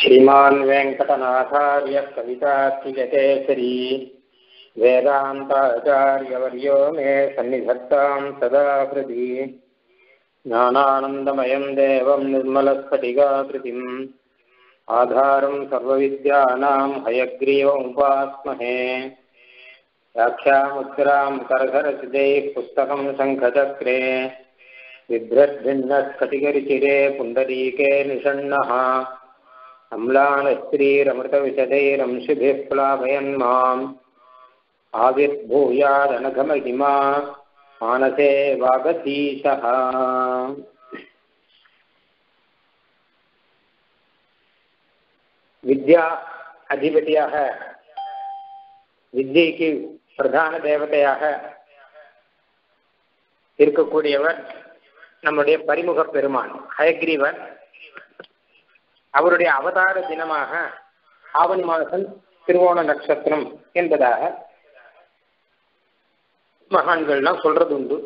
श्रीमान् वेङ्कटनाथार्य कवितात्रिजकेसरी वेदान्ताचार्यवर्यो मे सन्निधत्तां सदा हृदि ज्ञानानन्दमयं देवं निर्मलस्फटिकाकृतिम्। आधारं सर्वविद्यानां हयग्रीवमुपास्महे व्याख्यामुद्रां करधरसिदैः पुस्तकं शङ्खचक्रे। बिभ्रद्भिन्नस्फटिकरिचिरे पुण्डरीके निषण्णः अम्लानस्त्रीरमृतविशदैरंशिभिः प्लावयन् माम् आविर्भूयादनघमहिमा मानसे वागधीशः வித்யா அதிபதியாக வித்யைக்கு பிரதான தேவதையாக இருக்கக்கூடியவர் நம்முடைய பரிமுக பெருமான் ஹயக்ரீவர் அவருடைய அவதார தினமாக ஆவணி மாதம் திருவோண நட்சத்திரம் என்பதாக மகான்கள்லாம் சொல்றது உண்டு.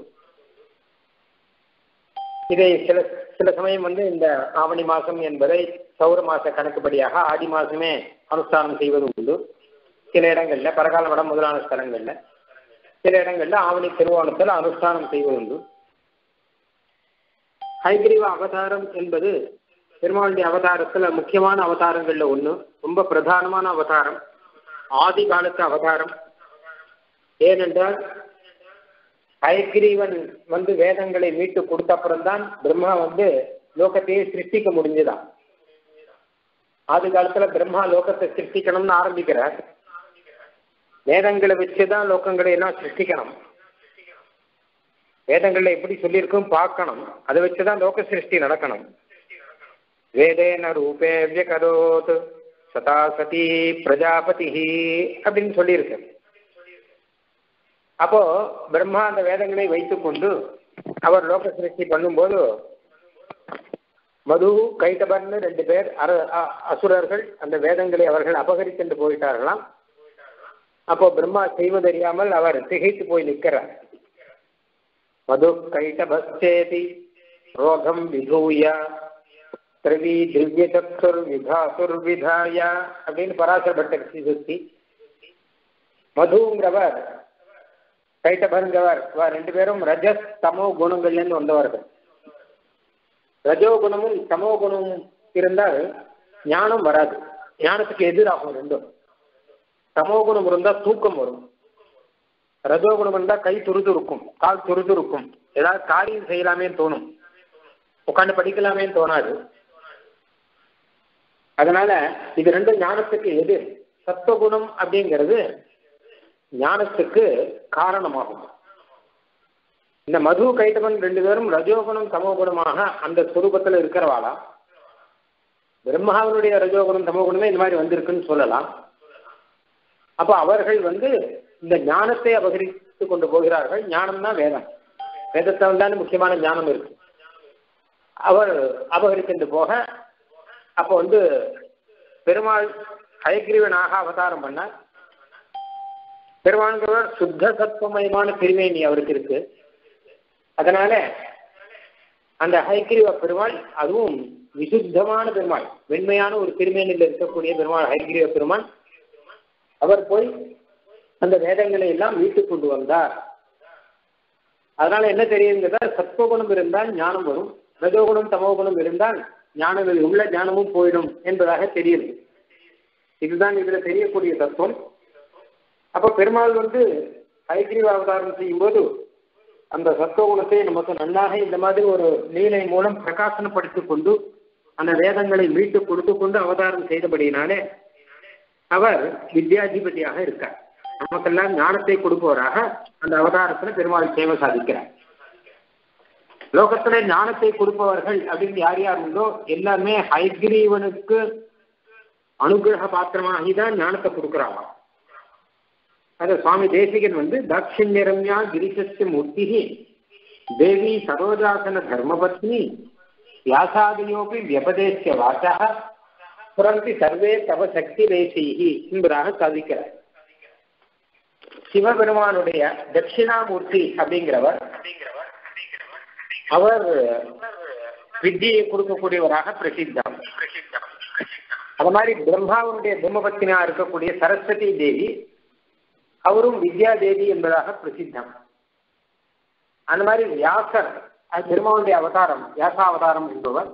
இதை சில சில சமயம் வந்து இந்த ஆவணி மாசம் என்பதை சௌர மாச கணக்குப்படியாக ஆடி மாசமே அனுஷ்டானம் செய்வது உண்டு. சில இடங்கள்ல பரகால மடம் முதலான ஸ்தலங்கள்ல சில இடங்கள்ல ஆவணி திருவோணத்தில் அனுஷ்டானம் செய்வது உண்டு. ஹைகிரீவ அவதாரம் என்பது பெருமாளுடைய அவதாரத்துல முக்கியமான அவதாரங்கள்ல ஒண்ணு ரொம்ப பிரதானமான அவதாரம் ஆதி காலத்து அவதாரம். ஏனென்றால் ஹயக்ரீவன் வந்து வேதங்களை மீட்டு கொடுத்த அப்புறம்தான் பிரம்மா வந்து லோகத்தையே சிருஷ்டிக்க முடிஞ்சுதான். ஆதி காலத்துல பிரம்மா லோகத்தை சிருஷ்டிக்கணும்னு ஆரம்பிக்கிறார். வேதங்களை வச்சுதான் லோகங்களை எல்லாம் சிருஷ்டிக்கணும். வேதங்கள்ல எப்படி சொல்லியிருக்கும்? பார்க்கணும். அதை வச்சுதான் லோக சிருஷ்டி நடக்கணும். வேதேன ரூபே வியகரோத் சதா சதி பிரஜாபதி அப்படின்னு சொல்லியிருக்கு. அப்போ பிரம்மா அந்த வேதங்களை வைத்துக்கொண்டு அவர் லோக சிருஷ்டி பண்ணும்போது மது கைட்டபர்னு ரெண்டு பேர் அசுரர்கள் அந்த வேதங்களை அவர்கள் அபகரித்து போயிட்டார்களாம். அப்போ பிரம்மா செய்வதறியாமல் அவர் திகைத்து போய் நிற்கிறார். மது கைட்டபேதி ரோகம் விதூய திரவி திவ்ய சத்துர் விதாசுர் விதாயா அப்படின்னு பராசர பட்டர் சுத்தி மதுங்கிறவர் கைட்டபருங்கிறவர் ரெண்டு பேரும் ரஜஸ் தமோ குணங்கள்லேருந்து வந்தவர்கள். ரஜோ குணமும் தமோ குணமும் இருந்தால் ஞானம் வராது. ஞானத்துக்கு எதிராகும் ரெண்டும். தமோ குணம் இருந்தால் தூக்கம் வரும். ரஜோகுணம் இருந்தால் கை துருதுருக்கும் கால் துருதுருக்கும். ஏதாவது காரியம் செய்யலாமே தோணும். உட்காந்து படிக்கலாமே தோணாது. அதனால இது ரெண்டும் ஞானத்துக்கு எதிர் சத்துவகுணம் அப்படிங்கிறது ஞானத்துக்கு காரணமாகும். இந்த மது கைட்டவன் ரெண்டு பேரும் ரஜோகுணம் தமோகுணமாக அந்த சுரூபத்தில் இருக்கிறவாளா? பிரம்மாவனுடைய ரஜோகுணம் தமோகுணமே இந்த மாதிரி வந்திருக்குன்னு சொல்லலாம். அப்ப அவர்கள் வந்து இந்த ஞானத்தை அபகரித்து கொண்டு போகிறார்கள். ஞானம் தான் வேதம். வேதத்தை தான் முக்கியமான ஞானம் இருக்கு. அவர் அபகரித்து போக அப்போ வந்து பெருமாள் ஹயக்ரீவனாக அவதாரம் பண்ணார். பெருமாள்ங்கிறவர் சுத்த சத்வமயமான திருமேனி அவருக்கு இருக்கு. அதனால அந்த ஹைகிரிவ பெருமாள் அதுவும் விசுத்தமான பெருமாள் வெண்மையான ஒரு திருமேனில் இருக்கக்கூடிய பெருமாள் ஹைகிரிவ பெருமாள். அவர் போய் அந்த வேதங்களை எல்லாம் மீட்டுக் கொண்டு வந்தார். அதனால என்ன தெரியுங்கிறதா சத்வகுணம் இருந்தால் ஞானம் வரும் ரஜோகுணம் தமோகுணம் இருந்தால் ஞானங்களில் உள்ள ஞானமும் போயிடும் என்பதாக தெரியுது. இதுதான் இதுல தெரியக்கூடிய தத்துவம். அப்ப பெருமாள் வந்து ஐக்கிரீவ அவதாரம் செய்யும் போது அந்த சத்துவகுணத்தை நமக்கு நன்றாக இந்த மாதிரி ஒரு லீலை மூலம் பிரகாசனப்படுத்திக் கொண்டு அந்த வேதங்களை மீட்டு கொடுத்து கொண்டு அவதாரம் செய்தபடியினாலே அவர் வித்யாதிபதியாக இருக்கார். நமக்கெல்லாம் ஞானத்தை கொடுப்பவராக அந்த அவதாரத்துல பெருமாள் சேவை சாதிக்கிறார். லோகத்துல ஞானத்தை கொடுப்பவர்கள் அப்படின்னு யார் யார் உண்டோ எல்லாமே ஹைகிரீவனுக்கு அனுகிரக பாத்திரமாகிதான் ஞானத்தை கொடுக்குறாங்க. அது சுவாமி தேசிகன் வந்து தாட்சிண்யரம்யா கிரிசஸ்ய மூர்த்தி தேவி சரோஜாசன தர்மபத்னி வியாசாதியோபி வியபதேசிய வாசா புரந்தி சர்வே தவ சக்தி தேசீகி என்பதாக சாதிக்கிறார். சிவபெருமானுடைய தட்சிணாமூர்த்தி அப்படிங்கிறவர் அப்படிங்கிறவர் அவர் வித்தியை கொடுக்கக்கூடியவராக பிரசித்தம். அது மாதிரி பிரம்மாவுடைய பிரம்மபத்தினா இருக்கக்கூடிய சரஸ்வதி தேவி அவரும் வித்யா தேவி என்பதாக பிரசித்தம். அந்த மாதிரி வியாசர் அது பெருமாவுடைய அவதாரம் வியாசாவதாரம் என்பவர்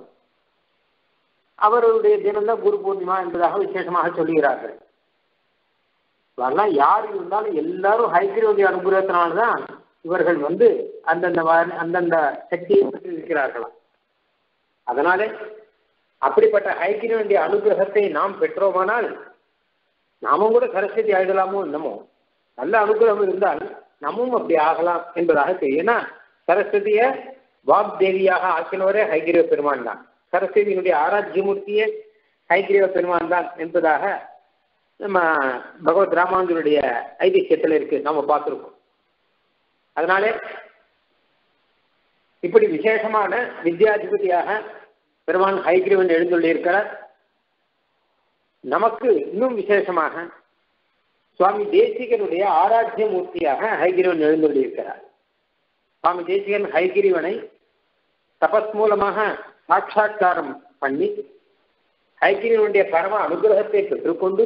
அவருடைய தினம்தான் குரு பூர்ணிமா என்பதாக விசேஷமாக சொல்லுகிறார்கள். வரலாம் யார் இருந்தாலும் எல்லாரும் ஹைகிரீவனுடைய அனுகிரகத்தினால்தான் இவர்கள் வந்து அந்தந்த அந்தந்த சக்தியை பெற்று இருக்கிறார்களாம் அதனாலே அப்படிப்பட்ட ஹைகிரீவனுடைய அனுகிரகத்தை நாம் பெற்றோமானால் நாமும் கூட சரஸ்வதி ஆயிடலாமோ என்னமோ? நல்ல அனுகிரகம் இருந்தால் நம்மும் அப்படி ஆகலாம் என்பதாக தெரியும். ஏன்னா சரஸ்வதிய வாக்தேவியாக ஆக்கினவரே ஹைகிரீவ பெருமான் தான். சரஸ்வதியினுடைய ஆராத்தியமூர்த்தியே ஹைகிரீவ பெருமான் தான் என்பதாக நம்ம பகவத் ராமானுடைய ஐதிசியத்தில் இருக்கு. நம்ம பார்த்துருக்கோம். அதனாலே இப்படி விசேஷமான வித்யாதிபதியாக பெருமான் ஹைகிரீவன் எழுந்துள்ளிருக்கிறார் நமக்கு இன்னும் விசேஷமாக சுவாமி தேசிகனுடைய ஆராத்திய மூர்த்தியாக ஹைகிரீவன் எழுந்துள்ளிருக்கிறார் சுவாமி தேசிகன் ஹைகிரீவனை தபஸ் மூலமாக சாட்சா்காரம் பண்ணி ஹைகிரீவனுடைய பரம அனுகிரகத்தை பெற்றுக்கொண்டு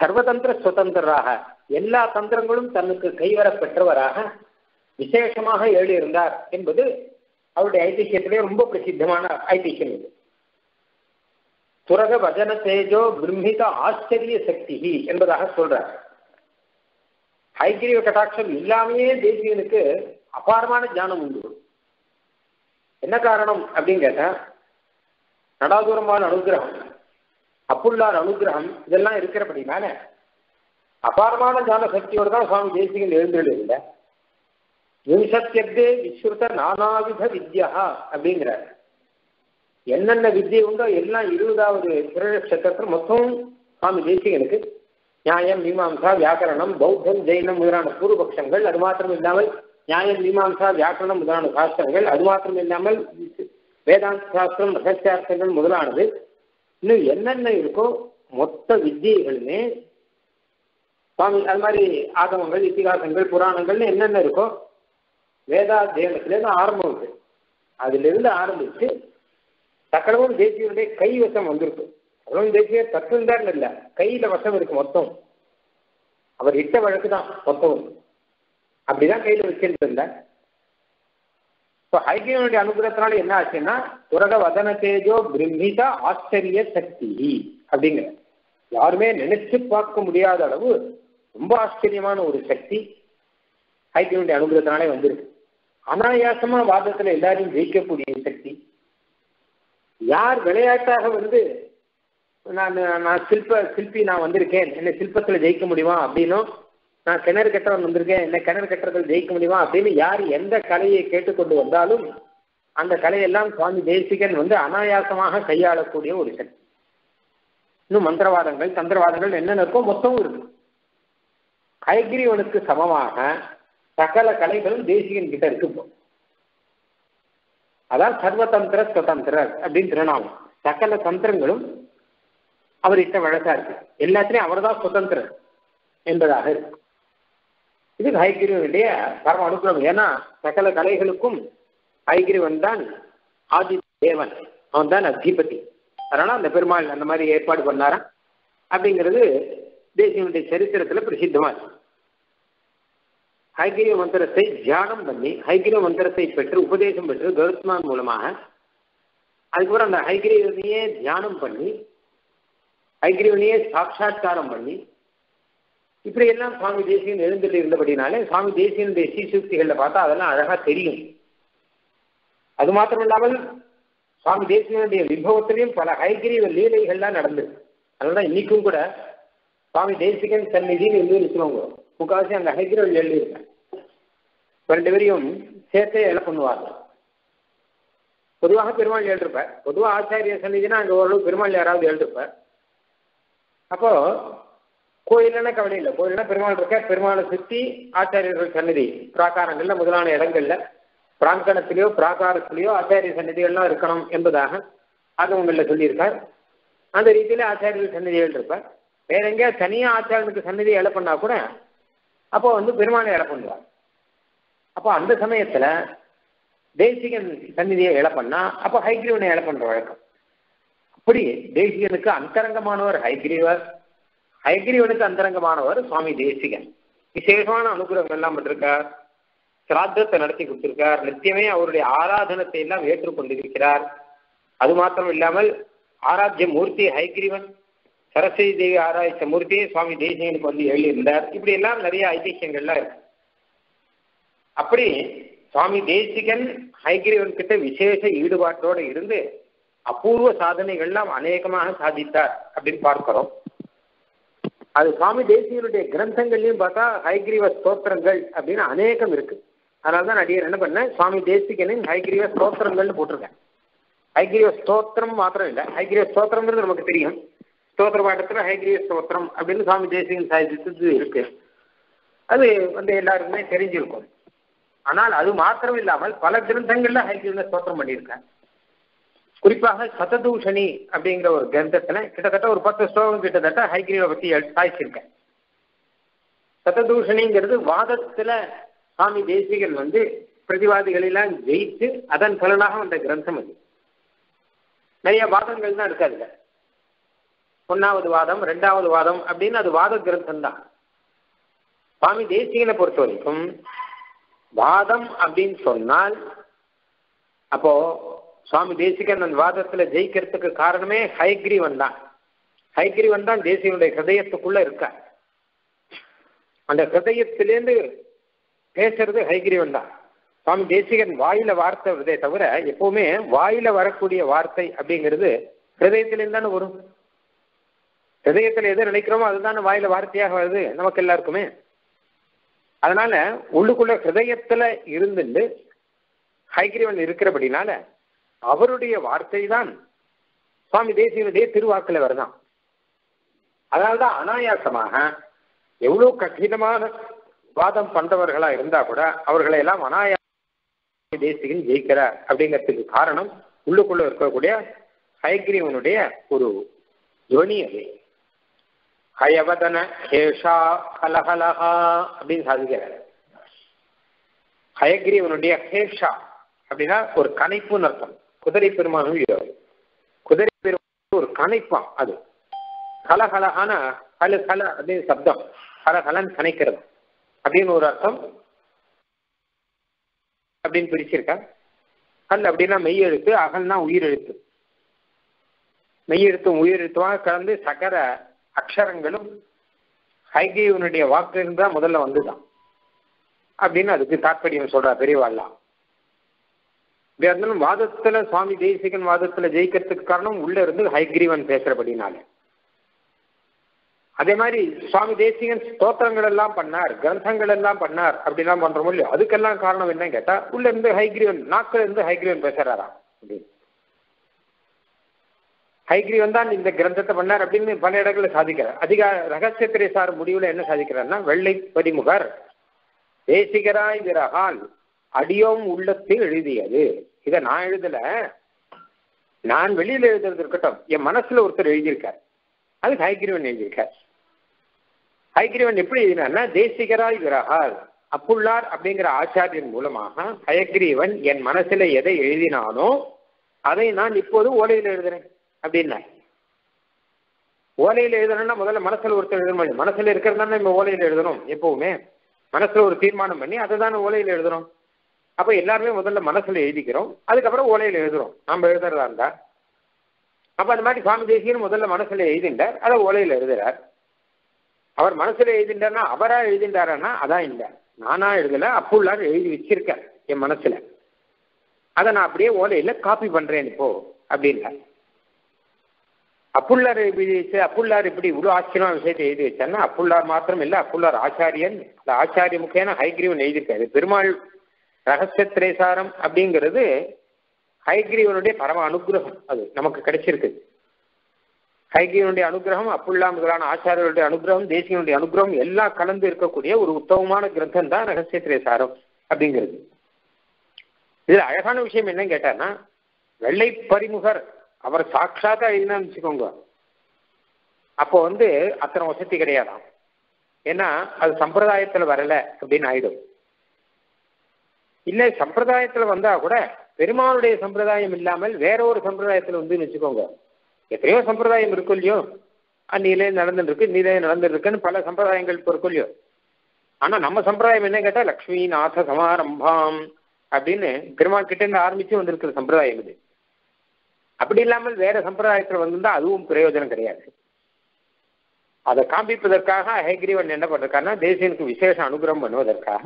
சர்வதந்திர சுதந்திரராக எல்லா தந்திரங்களும் தனக்கு கைவர பெற்றவராக விசேஷமாக எழுதியிருந்தார் என்பது அவருடைய ஐதிஹியத்திலே ரொம்ப பிரசித்தமான ஐதிஹியம் இது. துரக வஜன தேஜோ பிரம்மித ஆச்சரிய சக்தி என்பதாக சொல்றார். ஐக்கிரிய கட்டாட்சம் இல்லாமையே தேசியனுக்கு அபாரமான ஞானம் உண்டு. என்ன காரணம் அப்படின்னு கேட்டா நடாதூரமான அனுகிரகம். அப்புள்ளார் அனுகிரகம் இதெல்லாம் இருக்கிறபடினால அபாரமான ஞான சக்தியோடு தான் சுவாமி தேசிகன் எழுந்தெழுந்த விம்சத்தியத்தே விஸ்ருத நானாவித வித்யா அப்படிங்கிறார். என்னென்ன வித்தியை உண்டோ எல்லாம் இருபதாவது திருநட்சத்திரத்தில் மொத்தம் சுவாமி தேசிகனுக்கு நியாயம் மீமாம்சா வியாக்கரணம் பௌத்தம் ஜெயினம் முதலான பூர்வபக்ஷங்கள் அது மாத்திரம் இல்லாமல் நியாயம் மீமாம்சா வியாக்கரணம் முதலான சாஸ்திரங்கள் அது மாத்திரம் இல்லாமல் வேதாந்த சாஸ்திரம் ரகசியார்த்தங்கள் முதலானது. இன்னும் என்னென்ன இருக்கோ மொத்த வித்தியைகளுமே சுவாமி அது மாதிரி ஆகமங்கள் இத்திகாசங்கள் புராணங்கள்னு என்னென்ன இருக்கோ வேதாத்தியனத்திலேருந்து ஆரம்பம் இருக்கு அதிலிருந்து ஆரம்பிச்சு சக்கரவும் தேசியனுடைய கை வசம் வந்திருக்கு. சக்கரமும் தேசிய தத்துவந்தார்னு இல்லை கையில வசம் இருக்கு மொத்தம். அவர் இட்ட வழக்கு தான் மொத்தம் அப்படிதான் கையில வச்சிருந்த ஸோ இப்போ அனுகிரகத்தினால என்ன ஆச்சுன்னா துரக வதன தேஜோ பிரம்மித ஆச்சரிய சக்தி அப்படிங்கிற யாருமே நினைச்சு பார்க்க முடியாத அளவு ரொம்ப ஆச்சரியமான ஒரு சக்தி ஹைகிரனுடைய அனுகிரகத்தினாலே வந்திருக்கு அனாயாசமா வாதத்துல எல்லாரையும் ஜெயிக்கக்கூடிய சக்தி யார் விளையாட்டாக வந்து நான் நான் சில்ப சிற்பி நான் வந்திருக்கேன் என்னை சில்பத்தில் ஜெயிக்க முடியுமா அப்படின்னும் நான் கிணறு கட்டவன் வந்திருக்கேன் என்ன கிணறு கட்டுறதில் ஜெயிக்க முடியுமா அப்படின்னு யார் எந்த கலையை கேட்டுக்கொண்டு வந்தாலும் அந்த கலையெல்லாம் சுவாமி தேசிகன் வந்து அனாயாசமாக கையாளக்கூடிய ஒரு சக்தி. இன்னும் மந்திரவாதங்கள் தந்திரவாதங்கள் என்னென்ன இருக்கோ மொத்தமும் இருக்கு. ஹைகிரீவனுக்கு சமமாக சகல கலைகளும் தேசிகன் கிட்ட இருக்கு இப்போ. அதான் சர்வதந்திர சுதந்திரர் அப்படின்னு திருநாமம். சகல தந்திரங்களும் அவர்கிட்ட வழக்கா இருக்கு. எல்லாத்திலையும் அவர் தான் சுதந்திரர் என்பதாக இருக்கு. இது ஹைகிரீவனுடைய பரம அனுகிரகம். ஏன்னா சகல கலைகளுக்கும் ஹைகிரீவன் தான் ஆதி தேவன் அவன் தான் அதிபதி. அதனால அந்த பெருமாள் அந்த மாதிரி ஏற்பாடு பண்ணாரா? அப்படிங்கிறது தேசியனுடைய சரித்திரத்துல பிரசித்தமா இருக்கு ஹைகிரிய மந்திரத்தை தியானம் பண்ணி ஹைகிரிய மந்திரத்தை பெற்று உபதேசம் பெற்று கருத்மான் மூலமாக அதுக்கப்புறம் அந்த ஹைகிரியவனையே தியானம் பண்ணி ஹைகிரியவனையே சாட்சா்காரம் பண்ணி இப்படி எல்லாம் சுவாமி தேசியன் எழுந்துட்டு இருந்தபடினாலே சுவாமி தேசியனுடைய சீசுக்திகளில் பார்த்தா அதெல்லாம் அழகா தெரியும். அது மாத்திரம் இல்லாமல் சுவாமி தேசியனுடைய விபவத்திலையும் பல ஹைகிரீவ லீலைகள்லாம் நடந்தது. அதனால இன்னைக்கும் கூட சுவாமி தேசிகன் சந்நிதியில் எழுதி இருக்கிறவங்க முக்கால்வாசி அந்த ஹைகிரீவ் எழுதியிருக்கேன் ரெண்டு பேரையும் சேர்த்தே எழ பண்ணுவாங்க? பொதுவாக பெருமாள் எழுதிருப்பார் பொதுவாக ஆச்சாரிய சந்நிதினா அங்கே ஓரளவு பெருமாள் யாராவது எழுதிருப்பார் அப்போ கோயில்னா கவலை இல்லை. கோயில்னா பெருமாள் இருக்க பெருமாளை சுற்றி ஆச்சாரியர்கள் சன்னதி பிராகாரங்கள்ல முதலான இடங்கள்ல பிராங்கணத்திலேயோ பிராகாரத்திலேயோ ஆச்சாரிய சன்னதிகள்லாம் இருக்கணும் என்பதாக ஆகவங்களில் சொல்லியிருக்கார். அந்த ரீதியில ஆச்சாரியர்கள் சன்னதிகள் இருப்பார் வேற எங்கேயா தனியா ஆச்சாரியனுக்கு சன்னதி இலை பண்ணா கூட அப்போ வந்து பெருமாளை இலை பண்ணுவார் அப்போ அந்த சமயத்துல தேசிகன் சந்நிதியை இலை பண்ணா அப்போ ஹைகிரீவனை இலை பண்ற வழக்கம். அப்படி தேசிகனுக்கு அந்தரங்கமானவர் ஹைகிரீவர் ஹைகிரீவனுக்கு அந்தரங்கமானவர் சுவாமி தேசிகன். விசேஷமான அனுகிரகம் எல்லாம் பண்ணிருக்கார் சிராத்தத்தை நடத்தி கொடுத்திருக்கார். நித்தியமே அவருடைய ஆராதனத்தை எல்லாம் ஏற்றுக்கொண்டிருக்கிறார். அது மாத்திரம் இல்லாமல் ஆராத்திய மூர்த்தி ஹைகிரீவன் சரஸ்வதி தேவி ஆராய்ச்ச மூர்த்தியை சுவாமி தேசிகனுக்கு வந்து எழுதியிருந்தார். இப்படி எல்லாம் நிறைய ஐதிஹ்யங்கள்லாம் இருக்கு. அப்படி சுவாமி தேசிகன் ஹைகிரீவன் கிட்ட விசேஷ ஈடுபாட்டோடு இருந்து அபூர்வ சாதனைகள்லாம் அநேகமாக சாதித்தார் அப்படின்னு பார்க்கிறோம். அது சுவாமி தேசியனுடைய கிரந்தங்கள்லையும் பார்த்தா ஹைகிரீவ ஸ்தோத்திரங்கள் அப்படின்னு அநேகம் இருக்கு. அதனால தான் நடிகர் என்ன பண்ணேன் சுவாமி தேசிகனின் ஹைகிரீவ ஸ்தோத்திரங்கள்னு போட்டிருக்கேன். ஹைகிரீவ ஸ்தோத்திரம் மாத்திரம் இல்லை ஹைகிரீவ ஸ்தோத்திரங்கிறது நமக்கு தெரியும். ஸ்தோத்திர பாட்டத்தில் ஹைகிரீவ ஸ்தோத்திரம் அப்படின்னு சுவாமி தேசிகன் சாதித்தது இருக்கு. அது வந்து எல்லாருக்குமே தெரிஞ்சிருக்கும். ஆனால் அது மாத்திரம் இல்லாமல் பல கிரந்தங்கள்ல ஹைகிரீவ ஸ்தோத்திரம் பண்ணியிருக்கேன். குறிப்பாக சததூஷணி அப்படிங்கிற ஒரு கிரந்தத்துல கிட்டத்தட்ட ஒரு பத்து ஸ்லோகம் கிட்டத்தட்ட ஹைகிரீவை பத்தி சாய்ச்சிருக்கேன். சததூஷணிங்கிறது வாதத்துல சுவாமி தேசிகன் வந்து பிரதிவாதிகளெல்லாம் ஜெயித்து அதன் பலனாக வந்த கிரந்தம் அது. நிறைய வாதங்கள் தான் இருக்கு அதுல. ஒன்னாவது வாதம் ரெண்டாவது வாதம் அப்படின்னு அது வாத கிரந்தம் தான் சுவாமி தேசிகனை பொறுத்த வரைக்கும் வாதம் அப்படின்னு சொன்னால் அப்போ சுவாமி தேசிகன் அந்த வாதத்துல ஜெயிக்கிறதுக்கு காரணமே ஹைகிரீவன் தான். ஹைகிரீவன் தான் தேசிகனுடைய ஹிரதயத்துக்குள்ள இருக்க அந்த ஹிரதயத்திலேருந்து பேசுறது ஹைகிரீவன் தான். சுவாமி தேசிகன் வாயில வார்த்தை வருதே தவிர எப்பவுமே வாயில வரக்கூடிய வார்த்தை அப்படிங்கிறது ஹிரதயத்திலேருந்து தானே வரும். ஹிருதயத்துல எது நினைக்கிறோமோ அதுதானே வாயில வார்த்தையாக வருது நமக்கு எல்லாருக்குமே. அதனால உள்ளுக்குள்ள ஹிரதயத்துல இருந்துட்டு ஹைகிரீவன் இருக்கிறபடினால அவருடைய வார்த்தை தான் சுவாமி தேசியனுடைய திருவாக்கில் வருதான். அதனால்தான் அனாயாசமாக எவ்வளவு கடினமான வாதம் பண்றவர்களா இருந்தா கூட அவர்களை எல்லாம் அனாயாச தேசிகன் ஜெயிக்கிறார் அப்படிங்கிறதுக்கு காரணம் உள்ளுக்குள்ள இருக்கக்கூடிய ஹைகிரீவனுடைய ஒரு துவனி அது. ஹயவதன ஹேஷா கலகலஹா அப்படின்னு சாதிக்கிறார். ஹயக்ரீவனுடைய ஹேஷா அப்படின்னா ஒரு கனைப்புன்னு அர்த்தம். குதிரை பெருமானும் குதிரை பெருமான் ஒரு கனைப்பான் அது. கலகலகான கல கல அப்படின்னு சப்தம். கலகலன் கனைக்கிறது அப்படின்னு ஒரு அர்த்தம். அப்படின்னு பிரிச்சிருக்கா? கல் அப்படின்னா மெய் எழுத்து அகல்னா உயிர் எழுத்து. மெய் எழுத்தும் உயிர் எழுத்துமாக கலந்து சகர அக்ஷரங்களும் ஹைகிரீவனுடைய வாக்கு தான் முதல்ல வந்துதான். அப்படின்னு அதுக்கு தாற்பயம் சொல்றா பெரியவாள்லாம். இப்படி இருந்தாலும் வாதத்துல சுவாமி தேசிகன் வாதத்துல ஜெயிக்கிறதுக்கு காரணம் உள்ள இருந்து ஹைகிரீவன் பேசுறபடினால. அதே மாதிரி சுவாமி தேசிகன் ஸ்தோத்திரங்கள் எல்லாம் பண்ணார் கிரந்தங்கள் எல்லாம் பண்ணார் அப்படிலாம் பண்றோம் இல்லையோ அதுக்கெல்லாம் காரணம் என்னன்னு கேட்டா உள்ள இருந்து ஹைகிரீவன் நாக்குல இருந்து ஹைகிரீவன் பேசுறாரா அப்படின்னு. ஹைகிரீவன் தான் இந்த கிரந்தத்தை பண்ணார் அப்படின்னு பல இடங்கள்ல சாதிக்கிறார். அதிக ரகசியத்திரை சார் முடிவுல என்ன சாதிக்கிறார்னா வெள்ளை படிமுகர் தேசிகராய் விரகால் அடியோம் உள்ளத்தில் எழுதியது. இதை நான் எழுதல. நான் வெளியில எழுதுறது இருக்கட்டும். என் மனசுல ஒருத்தர் எழுதியிருக்கார். அது ஹைகிரீவன் எழுதியிருக்கார். ஹைகிரீவன் எப்படி எழுதினார்னா தேசிகராய் விரகால் அப்புள்ளார் அப்படிங்கிற ஆச்சாரியன் மூலமாக ஹயக்ரீவன் என் மனசுல எதை எழுதினானோ அதை நான் இப்போது ஓலையில் எழுதுறேன். அப்படின்னா ஓலையில் எழுதணும்னா முதல்ல மனசுல ஒருத்தர் எழுதணும். மனசுல இருக்கிறது நம்ம ஓலையில் எழுதணும் எப்பவுமே. மனசுல ஒரு தீர்மானம் பண்ணி அதை தான் ஓலையில் எழுதுறோம் அப்ப எல்லாருமே முதல்ல மனசுல எழுதிக்கிறோம். அதுக்கப்புறம் ஓலையில் எழுதுறோம். நம்ம எழுதுறதா இருந்தா. அப்ப அந்த மாதிரி சுவாமி தேசியன் முதல்ல மனசுல எழுதிண்டார் அதை ஓலையில் எழுதுறார். அவர் மனசுல எழுதிண்டார்னா அவரா எழுதிண்டாரன்னா அதான் இல்லை. நானா எழுதல அப்புள்ளார் எழுதி வச்சிருக்கேன் என் மனசுல. அதை நான் அப்படியே ஓலையில காப்பி பண்றேன் இப்போ அப்படின்றார். அப்புள்ளார் எழுதி வச்சு அப்புள்ளார் இப்படி இவ்வளோ ஆச்சரியமான விஷயத்தை எழுதி வச்சார்னா அப்புள்ளார் மாத்திரம் இல்லை அப்புள்ளார் ஆச்சாரியன் இந்த ஆச்சாரிய முக்கியமான ஹைகிரீவன் எழுதியிருக்காரு. பெருமாள் ரகசியத்ரேசாரம் அப்படிங்கிறது ஹைகிரீவனுடைய பரம அனுகிரகம். அது நமக்கு கிடைச்சிருக்கு. ஹைகிரீவனுடைய அனுகிரகம் அப்புல்லா முதலான ஆச்சாரியருடைய அனுகிரகம் தேசியனுடைய அனுகிரகம் எல்லாம் கலந்து இருக்கக்கூடிய ஒரு உத்தமமான கிரந்தம் தான் ரகசிய அப்படிங்கிறது. இதுல அழகான விஷயம் என்னன்னு கேட்டார்னா வெள்ளை பரிமுகர் அவர் சாட்சாத்தா எழுதினா வச்சுக்கோங்க. அப்போ வந்து அத்தனை வசதி கிடையாதாம். ஏன்னா அது சம்பிரதாயத்துல வரல அப்படின்னு ஆயிடும். இல்லை சம்பிரதாயத்துல வந்தா கூட பெருமானுடைய சம்பிரதாயம் இல்லாமல் வேற ஒரு சம்பிரதாயத்துல வந்து வச்சுக்கோங்க எத்தனையோ சம்பிரதாயம் இருக்கும் இல்லையோ? அந்நிலே நடந்துட்டு இருக்கு நீலே நடந்துட்டு இருக்குன்னு பல சம்பிரதாயங்கள் இப்போ இருக்கும் இல்லையோ? ஆனா நம்ம சம்பிரதாயம் என்ன கேட்டா லக்ஷ்மி நாத சமாரம்பாம் அப்படின்னு பெருமாள் கிட்ட இருந்து ஆரம்பிச்சு வந்திருக்கிற சம்பிரதாயம் இது. அப்படி இல்லாமல் வேற சம்பிரதாயத்தில் வந்திருந்தா அதுவும் பிரயோஜனம் கிடையாது. அதை காண்பிப்பதற்காக ஹேகிரிவன் என்ன பண்றாருன்னா தேசியனுக்கு விசேஷ அனுகிரகம் பண்ணுவதற்காக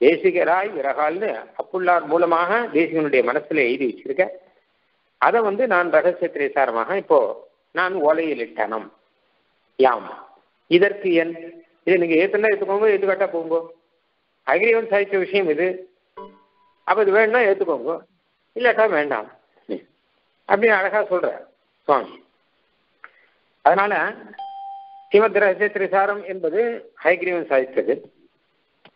தேசிகராய் விறகால்னு அப்புள்ளார் மூலமாக தேசிகனுடைய மனசுல எழுதி வச்சிருக்க. அதை வந்து நான் ரகசிய திரைசாரமாக இப்போ நான் ஓலையில் இட்டனம். யாம். இதற்கு என் இதை நீங்க ஏத்துனா எது ஏத்துக்காட்டா போங்க. அகிரிவன் சாதித்த விஷயம் இது. அப்ப இது வேணும்னா ஏத்துக்கோங்க இல்லாட்டா வேண்டாம். அப்படின்னு அழகா சொல்ற சுவாமி. அதனால ஸ்ரீமத் ரகசிய திரிசாரம் என்பது ஹைகிரீவன் சாதித்தது.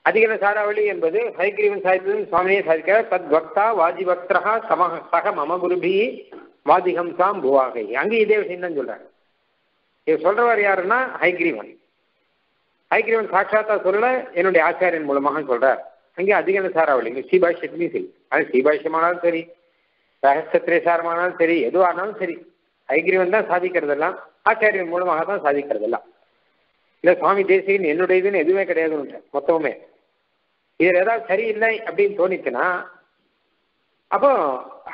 அதிகன சாராவளி என்பது ஹைகிரீவன் சாதித்தது சுவாமியே சாதிக்கிறார் தத் பக்தா வாஜி பக்தரா சம சக மம குருபி வாதிகம்சாம் புவாகை. அங்கேயும் இதே விஷயம் தான் சொல்றாரு. இது சொல்றவர் யாருன்னா ஹைகிரீவன் ஹைகிரீவன் சாட்சாத்தா சொல்ல என்னுடைய ஆச்சாரியன் மூலமாக சொல்றார். அங்கே அதிகன சாராவளி. இங்கே ஸ்ரீபாஷ்யத்துலையும் சரி. அது ஸ்ரீபாஷ்யமானாலும் சரி ரகசியத்திரேசாரமானாலும் சரி எதுவானாலும் சரி ஹைகிரீவன் தான் சாதிக்கிறதெல்லாம் ஆச்சாரியன் மூலமாக தான் சாதிக்கிறதெல்லாம். இல்லை சுவாமி தேசிகன் என்னுடைய இதுன்னு எதுவுமே கிடையாதுன்னு மொத்தமுமே. இதில் ஏதாவது சரியில்லை அப்படின்னு தோணிச்சுன்னா அப்போ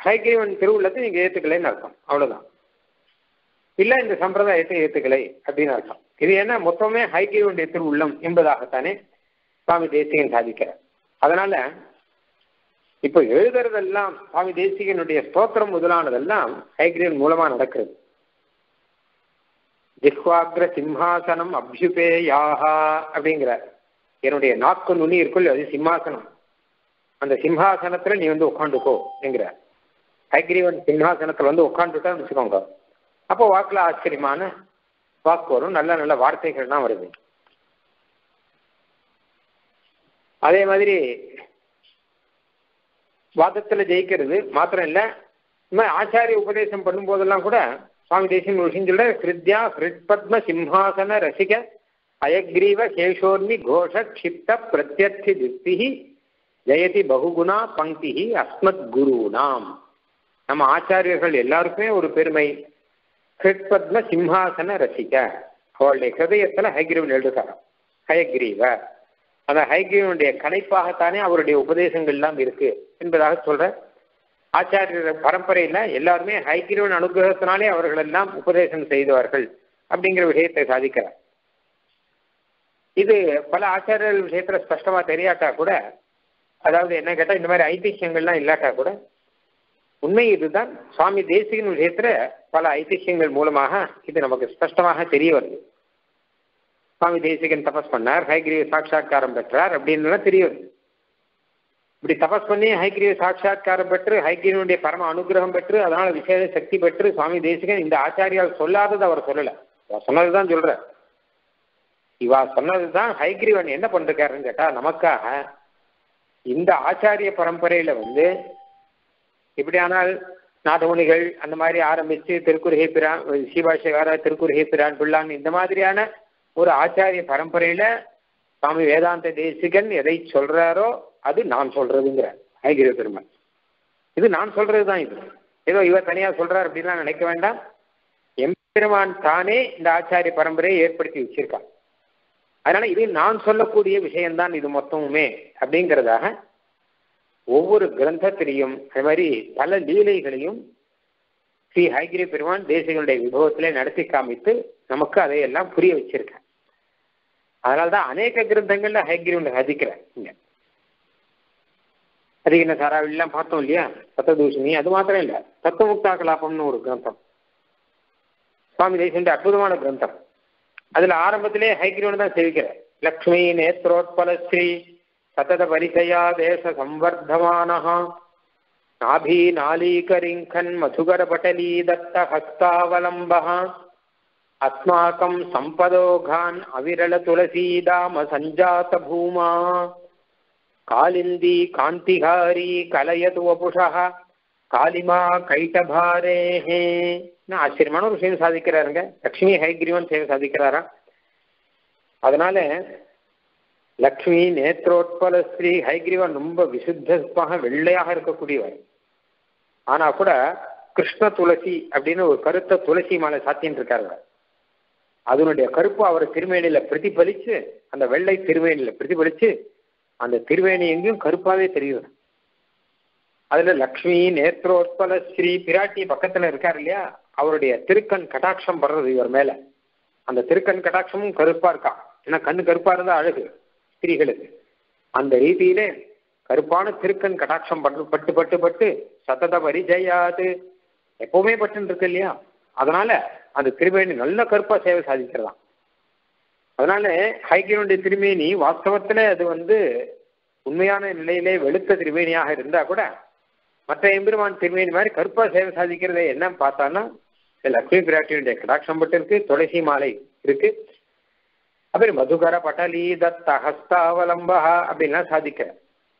ஹைகிரீவன் திருவுள்ளத்தை நீங்கள் ஏற்றுக்கலைன்னு அர்த்தம். அவ்வளோதான் இல்லை இந்த சம்பிரதாயத்தை ஏற்றுக்கலை அப்படின்னு அர்த்தம். இது என்ன? மொத்தமே ஹைகிரீவனுடைய திருவுள்ளம் என்பதாகத்தானே சுவாமி தேசிகன் சாதிக்கிறார். அதனால இப்போ எழுதுறதெல்லாம் சுவாமி தேசிகனுடைய ஸ்தோத்திரம் முதலானதெல்லாம் ஹைகிரீவன் மூலமா நடக்கிறது. ஜிஹ்வாக்ர சிம்ஹாசனம் அபியுபேயாஹா அப்படிங்கிற என்னுடைய நாக்கு நுனி இருக்குல்ல அது சிம்ஹாசனம் அந்த சிம்ஹாசனத்துல நீ வந்து உட்காந்துக்கோ என்கிற ஹைகிரீவன் சிம்ஹாசனத்துல வந்து உட்காந்துட்டான்னு வச்சுக்கோங்க. அப்போ வாக்குல ஆச்சரியமான வாக்கு வரும். நல்ல நல்ல வார்த்தைகள்லாம் வருது. அதே மாதிரி வாதத்துல ஜெயிக்கிறது மாத்திரம் இல்ல. இந்த மாதிரி ஆச்சாரிய உபதேசம் பண்ணும்போதெல்லாம் கூட சுவாமி தேசியம் விஷயம் சொல்ற ஹிருத்யா ஹிருத்பத்ம சிம்ஹாசன ரசிக அயக்ரீவ சேஷோர்மி கோஷ க்ஷிப்த பிரத்யர்த்தி திருப்தி ஜெயதி பகுகுணா பங்கி அஸ்மத் குருனாம். நம்ம ஆச்சாரியர்கள் எல்லாருக்குமே ஒரு பெருமை. ஹிருத்பத்ம சிம்ஹாசன ரசிக. அவளுடைய ஹிருதயத்தில் ஹைகிரீவன் எழுதுகிறார் ஹயக்ரீவ. அந்த ஹைகிரீவனுடைய கலைப்பாகத்தானே அவருடைய உபதேசங்கள் எல்லாம் இருக்கு என்பதாக சொல்ற ஆச்சாரியர் பரம்பரையில் எல்லாருமே ஹைகிரீவன் அனுகிரகத்தினாலே அவர்கள் எல்லாம் உபதேசம் செய்தவர்கள் அப்படிங்கிற விஷயத்தை சாதிக்கிறார். இது பல ஆச்சாரியர்கள் விஷயத்துல ஸ்பஷ்டமா தெரியாட்டா கூட அதாவது என்ன கேட்டா இந்த மாதிரி ஐதிஹ்யங்கள்லாம் இல்லாட்டா கூட உண்மை இதுதான். சுவாமி தேசிகன் விஷயத்துல பல ஐதிஹ்யங்கள் மூலமாக இது நமக்கு ஸ்பஷ்டமாக தெரிய வருது. சுவாமி தேசிகன் தபஸ் பண்ணார் ஹைகிரிய சாட்சா்காரம் பெற்றார் அப்படின்னு தெரிய வருது. இப்படி தபஸ் பண்ணி ஹைகிரிய சாட்சா்காரம் பெற்று ஹைகிரியனுடைய பரம அனுகிரகம் பெற்று அதனால விசேஷ சக்தி பெற்று சுவாமி தேசிகன் இந்த ஆச்சாரியால் சொல்லாதது அவர் சொல்லல. அவர் சொன்னதுதான் சொல்றார். இவா சொன்னதுதான் ஹைகிரீவன் என்ன பண்றாருன்னு கேட்டா நமக்காக இந்த ஆச்சாரிய பரம்பரையில வந்து இப்படியானால் நாதமுனிகள் அந்த மாதிரி ஆரம்பிச்சு திருக்குறுகை பிரான் சீபாஷகார திருக்குறுகை பிரான் பிள்ளான் இந்த மாதிரியான ஒரு ஆச்சாரிய பரம்பரையில சுவாமி வேதாந்த தேசிகன் எதை சொல்றாரோ அது நான் சொல்றதுங்கிற ஐகிரிய பெருமாள். இது நான் சொல்றதுதான் இது. ஏதோ இவர் தனியா சொல்றார் அப்படின்லாம் நினைக்க வேண்டாம். எம்பெருமான் தானே இந்த ஆச்சாரிய பரம்பரையை ஏற்படுத்தி வச்சிருக்கான் அதனால இது நான் சொல்லக்கூடிய விஷயம்தான் இது மொத்தமுமே அப்படிங்கிறதாக ஒவ்வொரு கிரந்தத்திலையும் அது மாதிரி பல லீலைகளையும் ஸ்ரீ ஹைகிரி பெருமான் தேசிகளுடைய விபவத்திலே நடத்தி காமித்து நமக்கு அதையெல்லாம் புரிய வச்சிருக்கேன் அதனால்தான் அநேக கிரந்தங்கள்ல ஹைகிரிவன் ஹதிக்கிறேன் இங்க. அதிக சாராவிலாம் பார்த்தோம் இல்லையா? சத்ததூஷணி அது மாத்திரம் இல்லை தத்துவமுக்தா கலாபம்னு ஒரு கிரந்தம். சுவாமி தேசிய அற்புதமான கிரந்தம். அதுல ஆரம்பத்திலே ஹைகிரிவன் தான் சேவிக்கிற லக்ஷ்மி நேத்ரோத்பல ஸ்ரீ சதத பரிசயா தேச சம்வர்தமானஹா நாபி நாலீகரிங்கன் மதுகர பட்டலீ தத்த ஹஸ்தாவலம்ப அஸ்மாக்கம் சம்பதோகான் அவிரல துளசீதாம சஞ்சாத பூமா. காலிந்தி காந்திகாரி கலயது வபுஷா காலிமா கைட்டபாரேஹே. ஆச்சரியமான ஒரு விஷயம் சாதிக்கிறாருங்க. லக்ஷ்மி ஹைகிரீவன் சேவை சாதிக்கிறாரா? அதனால லக்ஷ்மி நேத்ரோட்பல ஸ்ரீ ஹைகிரீவன் ரொம்ப விசுத்தமாக வெள்ளையாக இருக்கக்கூடியவர். ஆனா கூட கிருஷ்ண துளசி அப்படின்னு ஒரு கருத்த துளசி மாலை சாத்தின்னு இருக்காருங்க. அதனுடைய கருப்பு அவர் திருமேனியில பிரதிபலிச்சு அந்த வெள்ளை திருமேனியில பிரதிபலிச்சு அந்த திருவேணி எங்கேயும் கருப்பாவே தெரியுது அதுல லக்ஷ்மி நேத்ரோத்பல ஸ்ரீ பிராட்டி பக்கத்துல இருக்காரு இல்லையா? அவருடைய திருக்கண் கட்டாட்சம் படுறது இவர் மேல. அந்த திருக்கண் கட்டாட்சமும் கருப்பா இருக்கா? ஏன்னா கண்ணு கருப்பா இருந்தா அழகு ஸ்திரீகளுக்கு. அந்த ரீதியிலே கருப்பான திருக்கண் கட்டாட்சம் பட்டு பட்டு பட்டு பட்டு சத்தத பரிஜயாது. எப்பவுமே பட்டுன்னு இருக்கு இல்லையா? அதனால அந்த திருமேனி நல்ல கருப்பா சேவை சாதிக்கிறதாம் அதனால ஹைகிரனுடைய திருமேனி வாஸ்தவத்துல அது வந்து உண்மையான நிலையிலே வெளுத்த திருமேனியாக இருந்தா கூட மற்ற எம்பெருமான் திருமேனி மாதிரி கருப்பா சேவை சாதிக்கிறத என்ன பார்த்தான்னா லக்ஷ்மி பிராட்டியுடைய கடாட்சம் பட்டு இருக்கு துளசி மாலை இருக்கு. அப்புறம் மதுகர பட்டலி தத்த ஹஸ்தாவலம்பா அப்படின்லாம் சாதிக்கிற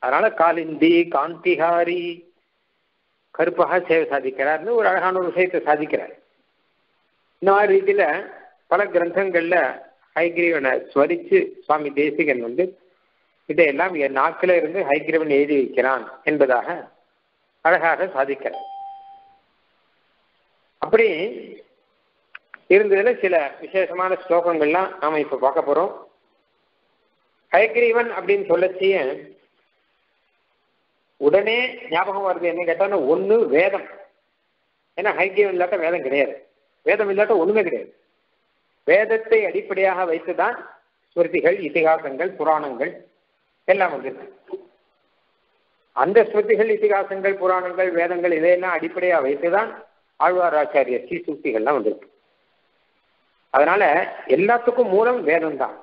அதனால காலிந்தி காந்திஹாரி கருப்பாக சேவை சாதிக்கிறார்னு ஒரு அழகான ஒரு விஷயத்தை சாதிக்கிறார். இந்த மாதிரி ரீதியில பல கிரந்தங்கள்ல ஹைகிரீவனை ஸ்மரிச்சு சுவாமி தேசிகன் வந்து இதையெல்லாம் என் நாக்கில இருந்து ஹைகிரீவன் எழுதி வைக்கிறான் என்பதாக அழகாக சாதிக்கிறார் அப்படி இருந்ததுல சில விசேஷமான ஸ்லோகங்கள்லாம் நாம இப்ப பார்க்க போறோம். ஹயக்ரீவன் அப்படின்னு சொல்லச்சிய உடனே ஞாபகம் வருது. என்ன கேட்டாலும் ஒண்ணு வேதம். ஏன்னா ஹைகிரீவன் இல்லாட்ட வேதம் கிடையாது. வேதம் இல்லாட்ட ஒண்ணுமே கிடையாது. வேதத்தை அடிப்படையாக வைத்துதான் ஸ்மிருதிகள் இதிகாசங்கள் புராணங்கள் எல்லாம் வந்திருக்கு. அந்த ஸ்மிருதிகள் இதிகாசங்கள் புராணங்கள் வேதங்கள் இதையெல்லாம் அடிப்படையாக வைத்துதான் ஆழ்வாராச்சாரிய ஸ்ரீசூக்திகள்லாம் வந்திருக்கு. அதனால எல்லாத்துக்கும் மூலம் வேதம் தான்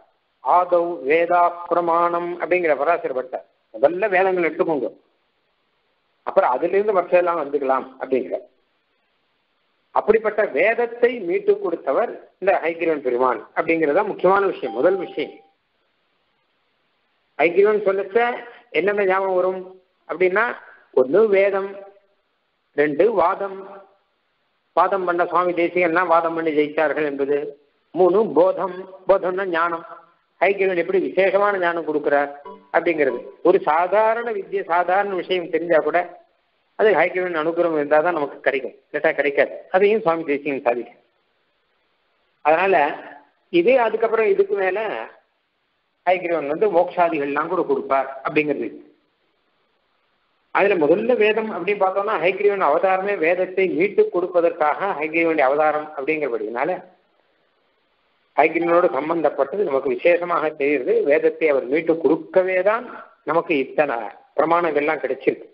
ஆதவ் வேதா பிரமாணம் அப்படிங்கிற பராசர் பட்டார் முதல்ல வேதங்கள் எடுத்துக்கோங்க. அப்புறம் அதிலிருந்து மற்றெல்லாம் வந்துக்கலாம் அப்படிங்கிற. அப்படிப்பட்ட வேதத்தை மீட்டு கொடுத்தவர் இந்த ஹைகிரவன் பெருமான் அப்படிங்கிறதா முக்கியமான விஷயம் முதல் விஷயம். ஹைகிரவன் சொல்லச்ச என்னென்ன ஞாபகம் வரும்? அப்படின்னா ஒன்று வேதம் ரெண்டு வாதம். வாதம் பண்ண சுவாமி தேசிகன்லாம் வாதம் பண்ணி ஜெயித்தார்கள் என்பது. மூணு போதம். போதம்னா ஞானம். ஹைகிரவன் எப்படி விசேஷமான ஞானம் கொடுக்குறார் அப்படிங்கிறது. ஒரு சாதாரண வித்திய சாதாரண விஷயம் தெரிஞ்சா கூட அது ஹைகிரவன் அனுகிரகம் இருந்தால் தான் நமக்கு கிடைக்கும். இல்லாட்டா கிடைக்காது. அதையும் சுவாமி தேசியம் சாதிக்கும் அதனால இது அதுக்கப்புறம் இதுக்கு மேல ஹைக்கிரவன் வந்து மோக்ஷாதிகள்லாம் கூட கொடுப்பார் அப்படிங்கிறது. அதுல முதல்ல வேதம் அப்படின்னு பார்த்தோம்னா ஹைகிரீவன் அவதாரமே வேதத்தை மீட்டு கொடுப்பதற்காக ஹைகிரீவனுடைய அவதாரம் அப்படிங்கிறபடினால ஹைகிரீவனோடு சம்பந்தப்பட்டது நமக்கு விசேஷமாக தெரியுது. வேதத்தை அவர் மீட்டு கொடுக்கவே தான் நமக்கு இத்தனை பிரமாணங்கள்லாம் கிடைச்சிருக்கு.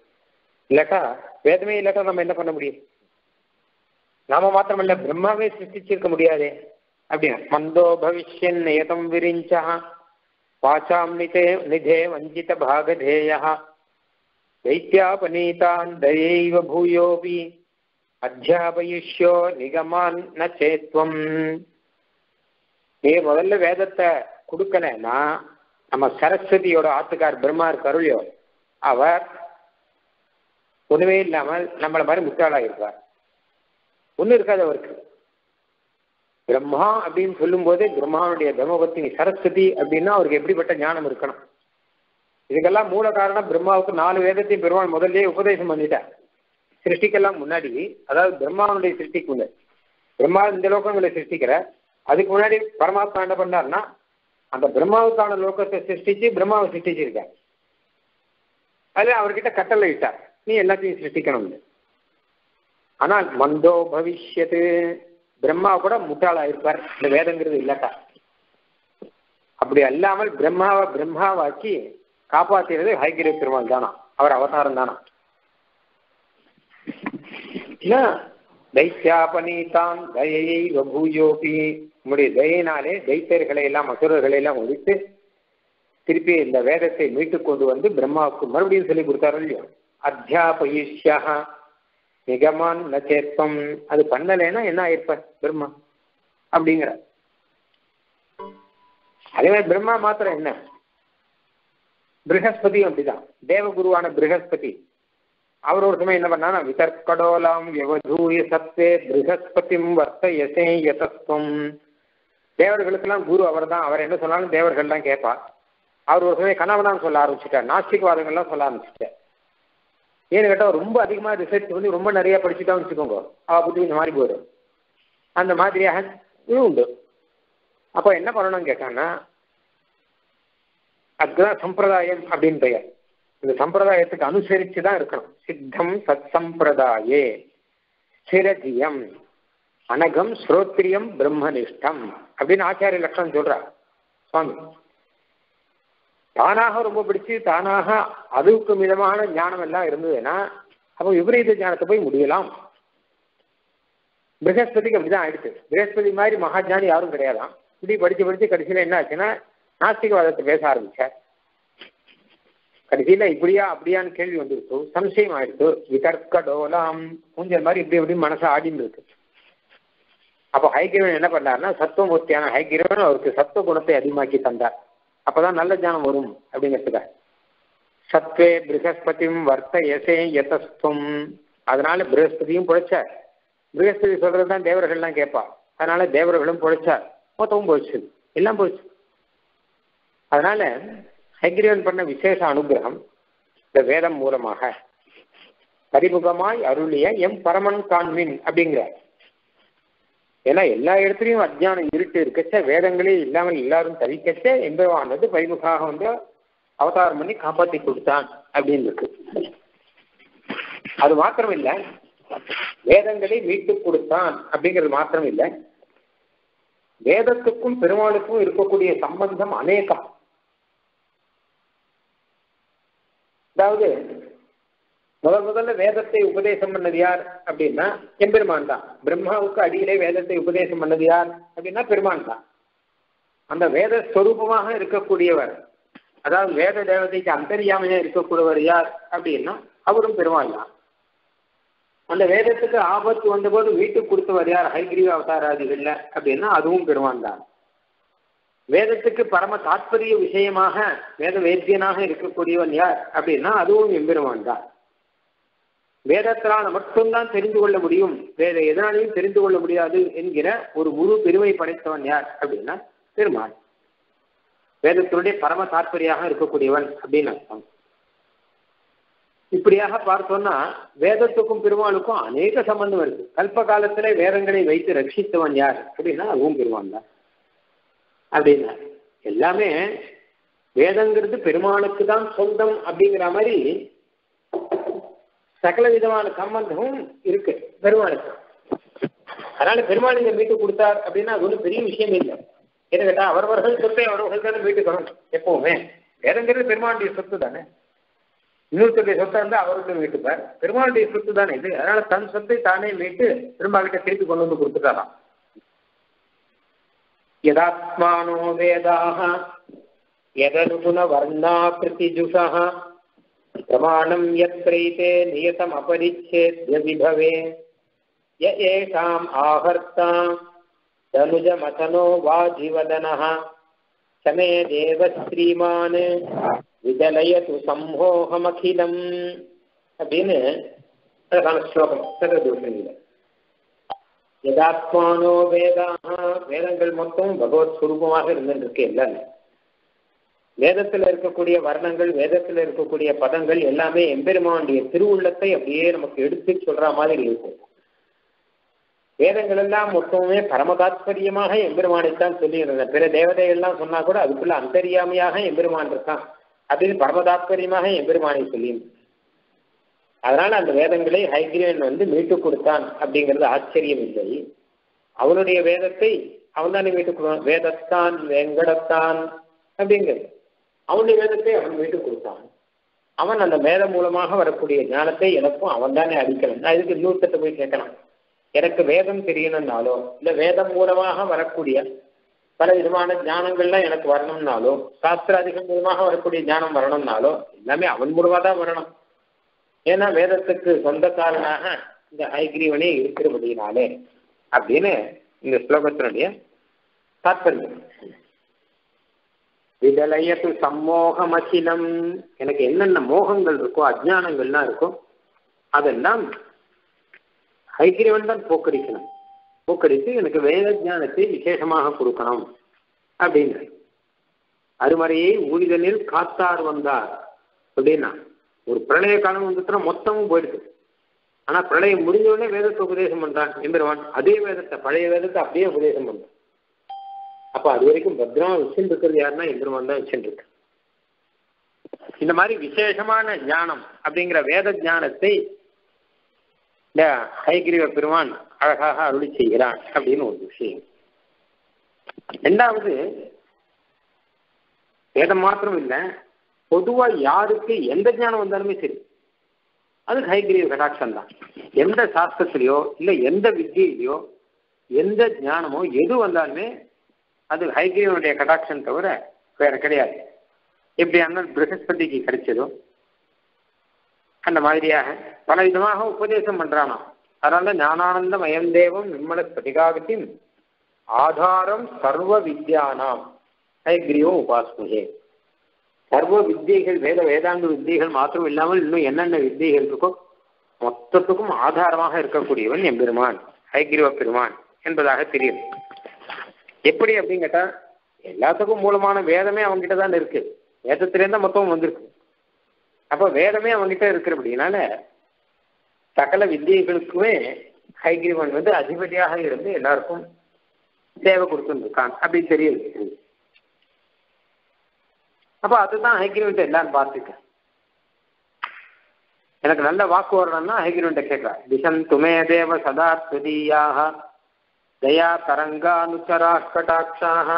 இல்லாட்டா வேதமே இல்லாட்டா நம்ம என்ன பண்ண முடியும்? நாம மாத்திரமல்ல பிரம்மாவே சிருஷ்டிச்சிருக்க முடியாதே. அப்படின்னா மந்தோ பவிஷ்யன் நியதம் விரிஞ்சா வாசாம் நிதே நிதே வஞ்சித பாகதேயா दैत्यापनीतान् दयैव भूयोऽपि அத்தியாபயிஷ்யோ நிகமான் ந சேத்வம் நீ முதல்ல வேதத்தை கொடுக்கலன்னா நம்ம சரஸ்வதியோட ஆத்துக்கார் பிரம்மா கருளியோ அவர் ஒண்ணுமே இல்லாமல் நம்மள மாதிரி முட்டாளா இருப்பார் ஒண்ணு இருக்காது அவருக்கு பிரம்மா அப்படின்னு சொல்லும் போதே பிரம்மாவுடைய தர்மபத்தினி சரஸ்வதி அப்படின்னா அவருக்கு எப்படிப்பட்ட ஞானம் இருக்கணும் இதுக்கெல்லாம் மூல காரணம் பிரம்மாவுக்கு நாலு வேதத்தையும் பெருமாள் முதல்ல உபதேசம் பண்ணிட்டார் சிருஷ்டிக்கெல்லாம் முன்னாடி அதாவது பிரம்மாவுடைய சிருஷ்டிக்கு முன்னாடி பிரம்மா இந்த லோகங்களை சிருஷ்டிக்கிற அதுக்கு முன்னாடி பரமாத்மா என்ன பண்ணார்னா அந்த பிரம்மாவுக்கான லோகத்தை சிருஷ்டிச்சு பிரம்மாவை சிருஷ்டிச்சிருக்கார். அதுல அவர்கிட்ட கட்டளை இட்டார். நீ எல்லாத்தையும் சிருஷ்டிக்கணும்னு. ஆனால் மந்தோ பவிஷ்யத்து. பிரம்மா கூட முட்டாளா இருப்பார் இந்த வேதங்கிறது இல்லாட்டா. அப்படி அல்லாமல் பிரம்மாவை பிரம்மாவாக்கி காப்பாத்தினது ஹைகிரி பெருமாள் தானா? அவர் அவதாரம் தானா? தைத்தியாபனீதான் தயையை வபூயோபி உங்களுடைய தயினாலே தைத்தியர்களை எல்லாம் அசுரர்களை எல்லாம் ஒழித்து திருப்பி இந்த வேதத்தை மீட்டு கொண்டு வந்து பிரம்மாவுக்கு மறுபடியும் சொல்லி கொடுத்தாரு இல்லையோ? அத்தியாபயிஷ்யா நிகமான் நச்சேற்பம் அது பண்ணலைன்னா என்ன ஆயிருப்ப? பிரம்மா. அப்படிங்கிற அதே மாதிரி பிரம்மா மாத்திரம் என்ன? பிரகஸ்பதியும் அப்படிதான் தேவகுருவான பிரகஸ்பதி அவர் ஒரு சமயம் என்ன பண்ணா விதர்கடோலாம் விவதூய சத்தே பிரகஸ்பதிம் வர்த்தயசே யதஸ்வம் தேவர்களுக்கெல்லாம் குரு அவர் தான் அவர் என்ன சொன்னாலும் தேவர்கள் தான் கேட்பார் அவர் ஒரு சமயம் கனவனான்னு சொல்ல ஆரம்பிச்சுட்டார். நாஸ்டிக்வாதங்கள்லாம் சொல்ல ஆரம்பிச்சுட்டார். ஏன்னு கேட்டால் ரொம்ப அதிகமாக ரிசர்ச் பண்ணி ரொம்ப நிறைய படிச்சுட்டான்னு வச்சுக்கோங்க. அவ புத்தி இந்த மாதிரி போயிடும். அந்த மாதிரியாக இது உண்டு. அப்போ என்ன பண்ணணும்னு கேட்டான்னா அதுதான் சம்பிரதாயம் அப்படின்னு பெயர். இந்த சம்பிரதாயத்துக்கு அனுசரிச்சு தான் இருக்கணும். சித்தம் சத் சம்பிரதாயே. சிரஜியம். அனகம் ஸ்ரோத்ரியம் பிரம்மனிஷ்டம் அப்படின்னு ஆச்சாரிய லட்சணம் சொல்றா. சுவாமி. தானாக ரொம்ப பிடிச்சு தானாக அதுக்கு மிதமான ஞானம் எல்லாம் இருந்ததுன்னா அப்போ விபரீத ஞானத்தை போய் முடியலாம். பிரகஸ்பதிக்கு அப்படிதான் ஆயிடுச்சு. பிரகஸ்பதி மாதிரி மகாஜானி யாரும் கிடையாதான் இப்படி படிச்சு படிச்சு கடைசியில் என்ன ஆச்சுன்னா நாஸ்திகவாதத்தை பேச ஆரம்பிச்சார் கடைசியில இப்படியா அப்படியான்னு கேள்வி வந்துருச்சு. சம்சயம் ஆயிடுச்சு. விதர்க்க டோலாம். மாதிரி இப்படி இப்படி மனசு ஆடின்னு இருக்கு. அப்போ ஹைகிரவன் என்ன பண்ணாருன்னா சத்துவமூர்த்தியான ஹைகிரவன் அவருக்கு சத்துவ குணத்தை அதிகமாக்கி தந்தார். அப்பதான் நல்ல ஜானம் வரும் அப்படிங்கிறதுக்காக. சத்வே பிரகஸ்பதியும் வர்த்த எசே யதஸ்துவம் அதனால பிரகஸ்பதியும் பிழைச்சார். பிரகஸ்பதி சொல்றது தான் தேவர்கள்லாம் கேட்பா. அதனால தேவர்களும் பிழைச்சார். மொத்தமும் போயிடுச்சு எல்லாம் போயிடுச்சு அதனால ஹைகிரீவன் பண்ண விசேஷ அனுகிரகம் இந்த வேதம் மூலமாக. பரிமுகமாய் அருளிய எம் பரமன் காண்மின் அப்படிங்கிறார். ஏன்னா எல்லா இடத்துலையும் அஜ்ஞானம் இருட்டு இருக்கச்ச வேதங்களே இல்லாமல் எல்லாரும் தவிக்கச்ச எம்பெருமானது பரிமுகமாக வந்து அவதாரம் பண்ணி காப்பாற்றி கொடுத்தான் அப்படின்னு இருக்கு. அது மாத்திரம் இல்லை வேதங்களை மீட்டு கொடுத்தான் அப்படிங்கிறது மாத்திரம் இல்லை வேதத்துக்கும் பெருமாளுக்கும் இருக்கக்கூடிய சம்பந்தம் அநேகம். அதாவது முதல் முதல்ல வேதத்தை உபதேசம் பண்ணது யார் அப்படின்னா எம்பெருமான் தான். பிரம்மாவுக்கு அடியிலே வேதத்தை உபதேசம் பண்ணது யார் அப்படின்னா பெருமான் தான். அந்த வேத ஸ்வரூபமாக இருக்கக்கூடியவர் அதாவது வேத தேவதைக்கு அந்தரியாமையா இருக்கக்கூடியவர் யார் அப்படின்னா அவரும் பெருமாள் தான். அந்த வேதத்துக்கு ஆபத்து வந்தபோது வீட்டுக்கு கொடுத்தவர் யார்? ஹைகிரீவ அவதாராதிகள்ல அப்படின்னா அதுவும் பெருமான் தான். வேதத்துக்கு பரம தாத்பரிய விஷயமாக வேத வேத்தியனாக இருக்கக்கூடியவன் யார் அப்படின்னா அதுவும் எம்பெருமான் தான். வேதத்தினால் மட்டும்தான் தெரிந்து கொள்ள முடியும். வேற எதனாலையும் தெரிந்து கொள்ள முடியாது என்கிற ஒரு முழு பெருமை படைத்தவன் யார் அப்படின்னா பெருமாள் வேதத்தினுடைய பரம தாற்பரியாக இருக்கக்கூடியவன் அப்படின்னு அர்த்தம். இப்படியாக பார்த்தோம்னா வேதத்துக்கும் பெருமாளுக்கும் அநேக சம்பந்தம் இருக்கு. கல்ப காலத்திலே வேதங்களை வைத்து ரட்சித்தவன் யார் அப்படின்னா அதுவும் பெருமான் தான். அப்படின்னாரு எல்லாமே வேதங்கிறது பெருமாளுக்கு தான் சொந்தம் அப்படிங்கிற மாதிரி சகல விதமான சம்பந்தமும் இருக்கு பெருமாளுக்கு அதனால பெருமாள் இங்க மீட்டு கொடுத்தார் அப்படின்னா அது ஒன்றும் பெரிய விஷயம் இல்லை. என்ன கேட்டா அவரவர்கள் சொத்தை அவரவர்கள் தானே மீட்டுக்கணும் எப்பவுமே. வேதங்கிறது பெருமாளுடைய சொத்து தானே. இன்னொருத்தருடைய சொத்தை வந்து அவருடைய மீட்டுப்பார். பெருமாளுடைய சொத்து தானே இது. அதனால தன் சொத்தை தானே மீட்டு பெருமாள்கிட்ட திருப்பி கொண்டு வந்து கொடுத்துட்டாராம். यदात्मानो वेद। यदनुगुणवर्णाप्रतिजुषः प्रमाणं प्रमाण नियतमपरिच्छेद्य विभवे। य एषाम् आहर्ता। तनुजमथनो वाजिवदनः स मे देव श्रीमान् विदलयतु सम्मोहमखिलम् யதாத்மானோ வேதாக வேதங்கள் மொத்தம் பகவத் சுரூபமாக இருந்துருக்கு எல்லாமே வேதத்தில் இருக்கக்கூடிய வர்ணங்கள் வேதத்தில் இருக்கக்கூடிய பதங்கள் எல்லாமே எம்பெருமானுடைய திருவுள்ளத்தை அப்படியே நமக்கு எடுத்து சொல்ற மாதிரி இருக்கும். வேதங்கள் எல்லாம் மொத்தமே பரமதாத்பரியமாக எம்பெருமானைத்தான் சொல்லியிருந்த பிற தேவதைகள்லாம் சொன்னா கூட அதுக்குள்ள அந்தரியாமையாக எம்பெருமான் இருக்கான். அப்படின்னு பரமதாத்பரியமாக எம்பெருமானை சொல்லியிருந்தேன் அதனால அந்த வேதங்களை ஹைகிரீவன் வந்து மீட்டு கொடுத்தான் அப்படிங்கிறது ஆச்சரியம் இல்லை. அவனுடைய வேதத்தை அவன் தானே மீட்டு கொடுத்தான். வேதத்தான் வெங்கடத்தான் அப்படிங்கிறது. அவனுடைய வேதத்தை அவன் மீட்டு கொடுத்தான். அவன் அந்த வேதம் மூலமாக வரக்கூடிய ஞானத்தை எனக்கும் அவன் தானே அடிக்கணும் நான் இதுக்கு இன்னொருத்தட்ட போய் கேட்கலாம். எனக்கு வேதம் தெரியணும்னாலோ இல்லை வேதம் மூலமாக வரக்கூடிய பல விதமான ஞானங்கள்லாம் எனக்கு வரணும்னாலோ சாஸ்திராதிகம் மூலமாக வரக்கூடிய ஞானம் வரணும்னாலோ எல்லாமே அவன் மூலமா தான் வரணும். ஏன்னா வேதத்துக்கு சொந்தக்காரனாக இந்த ஐகிரீவனே இருக்கிறபடினாலே அப்படின்னு இந்த ஸ்லோகத்தினுடைய தாற்பயம் விடலையத்து சம்மோகம் அகிலம் எனக்கு என்னென்ன மோகங்கள் இருக்கோ அஜானங்கள்லாம் இருக்கோ அதெல்லாம் ஐக்கிரியவன் தான் போக்கடிக்கணும். போக்கடித்து எனக்கு வேத ஞானத்தை விசேஷமாக கொடுக்கணும் அப்படின்னு. அருமறையை ஊழிதனில் காத்தார் வந்தார் அப்படின்னா ஒரு பிரளய காலம் வந்துட்டுனா மொத்தமும் போயிடுது ஆனா பிரளயம் முடிஞ்ச உடனே வேதத்தை உபதேசம் பண்றான் எம்பெருவான் அதே வேதத்தை பழைய வேதத்தை அப்படியே உபதேசம் பண்றான். அப்ப அது வரைக்கும் பத்திரமா வச்சுட்டு இருக்கிறது யாருன்னா எம்பெருமான் தான் வச்சுட்டு இருக்கு இந்த மாதிரி விசேஷமான ஞானம் அப்படிங்கிற வேத ஞானத்தை இந்த ஹைகிரிவ பெருமான் அழகாக அருளி செய்கிறான் அப்படின்னு ஒரு விஷயம். ரெண்டாவது வேதம் மாத்திரம் இல்லை பொதுவாக யாருக்கு எந்த ஞானம் வந்தாலுமே சரி. அது ஹைகிரீவ கடாட்சம் தான். எந்த சாஸ்திரத்திலையோ இல்லை எந்த வித்தியிலையோ எந்த ஞானமோ எது வந்தாலுமே அது ஹைகிரீவனுடைய கடாட்சம் தவிர வேற கிடையாது. எப்படி ஆனால் பிரகஸ்பதிக்கு கிடைச்சதோ அந்த மாதிரியாக பல விதமாக உபதேசம் பண்றானா. அதனால ஞானானந்த மயம் தேவம் நிம்மல ஆதாரம் சர்வ வித்யானாம். ஹைகிரீவம் உபாஸ்மகே சர்வ வித்தியைகள் வேத வேதாந்த வித்தியைகள் மாத்திரம் இல்லாமல் இன்னும் என்னென்ன வித்தியைகள் இருக்கோ மொத்தத்துக்கும் ஆதாரமாக இருக்கக்கூடியவன் எம்பெருமான் ஐகிரிவ பெருமான் என்பதாக தெரியும். எப்படி அப்படின்னு கேட்டா எல்லாத்துக்கும் மூலமான வேதமே அவங்ககிட்ட தான் இருக்கு. வேதத்திலேருந்து மொத்தம் வந்திருக்கு. அப்போ வேதமே அவங்ககிட்ட இருக்கிறபடினால சகல வித்தியைகளுக்குமே ஹைகிரிவன் வந்து அதிபதியாக இருந்து எல்லாருக்கும் சேவை கொடுத்துருக்கான் அப்படி தெரியுது. அப்போ அதுதான் ஹைகிரீவன்ட்ட எல்லாரும் பார்த்துக்க. எனக்கு நல்ல வாக்கு வரணும்னா ஹைகிரீவன்ட்ட கேட்கலாம். திசன் துமே தேவ சதா துதியாக தயா தரங்கானுச்சரா கட்டாட்சாக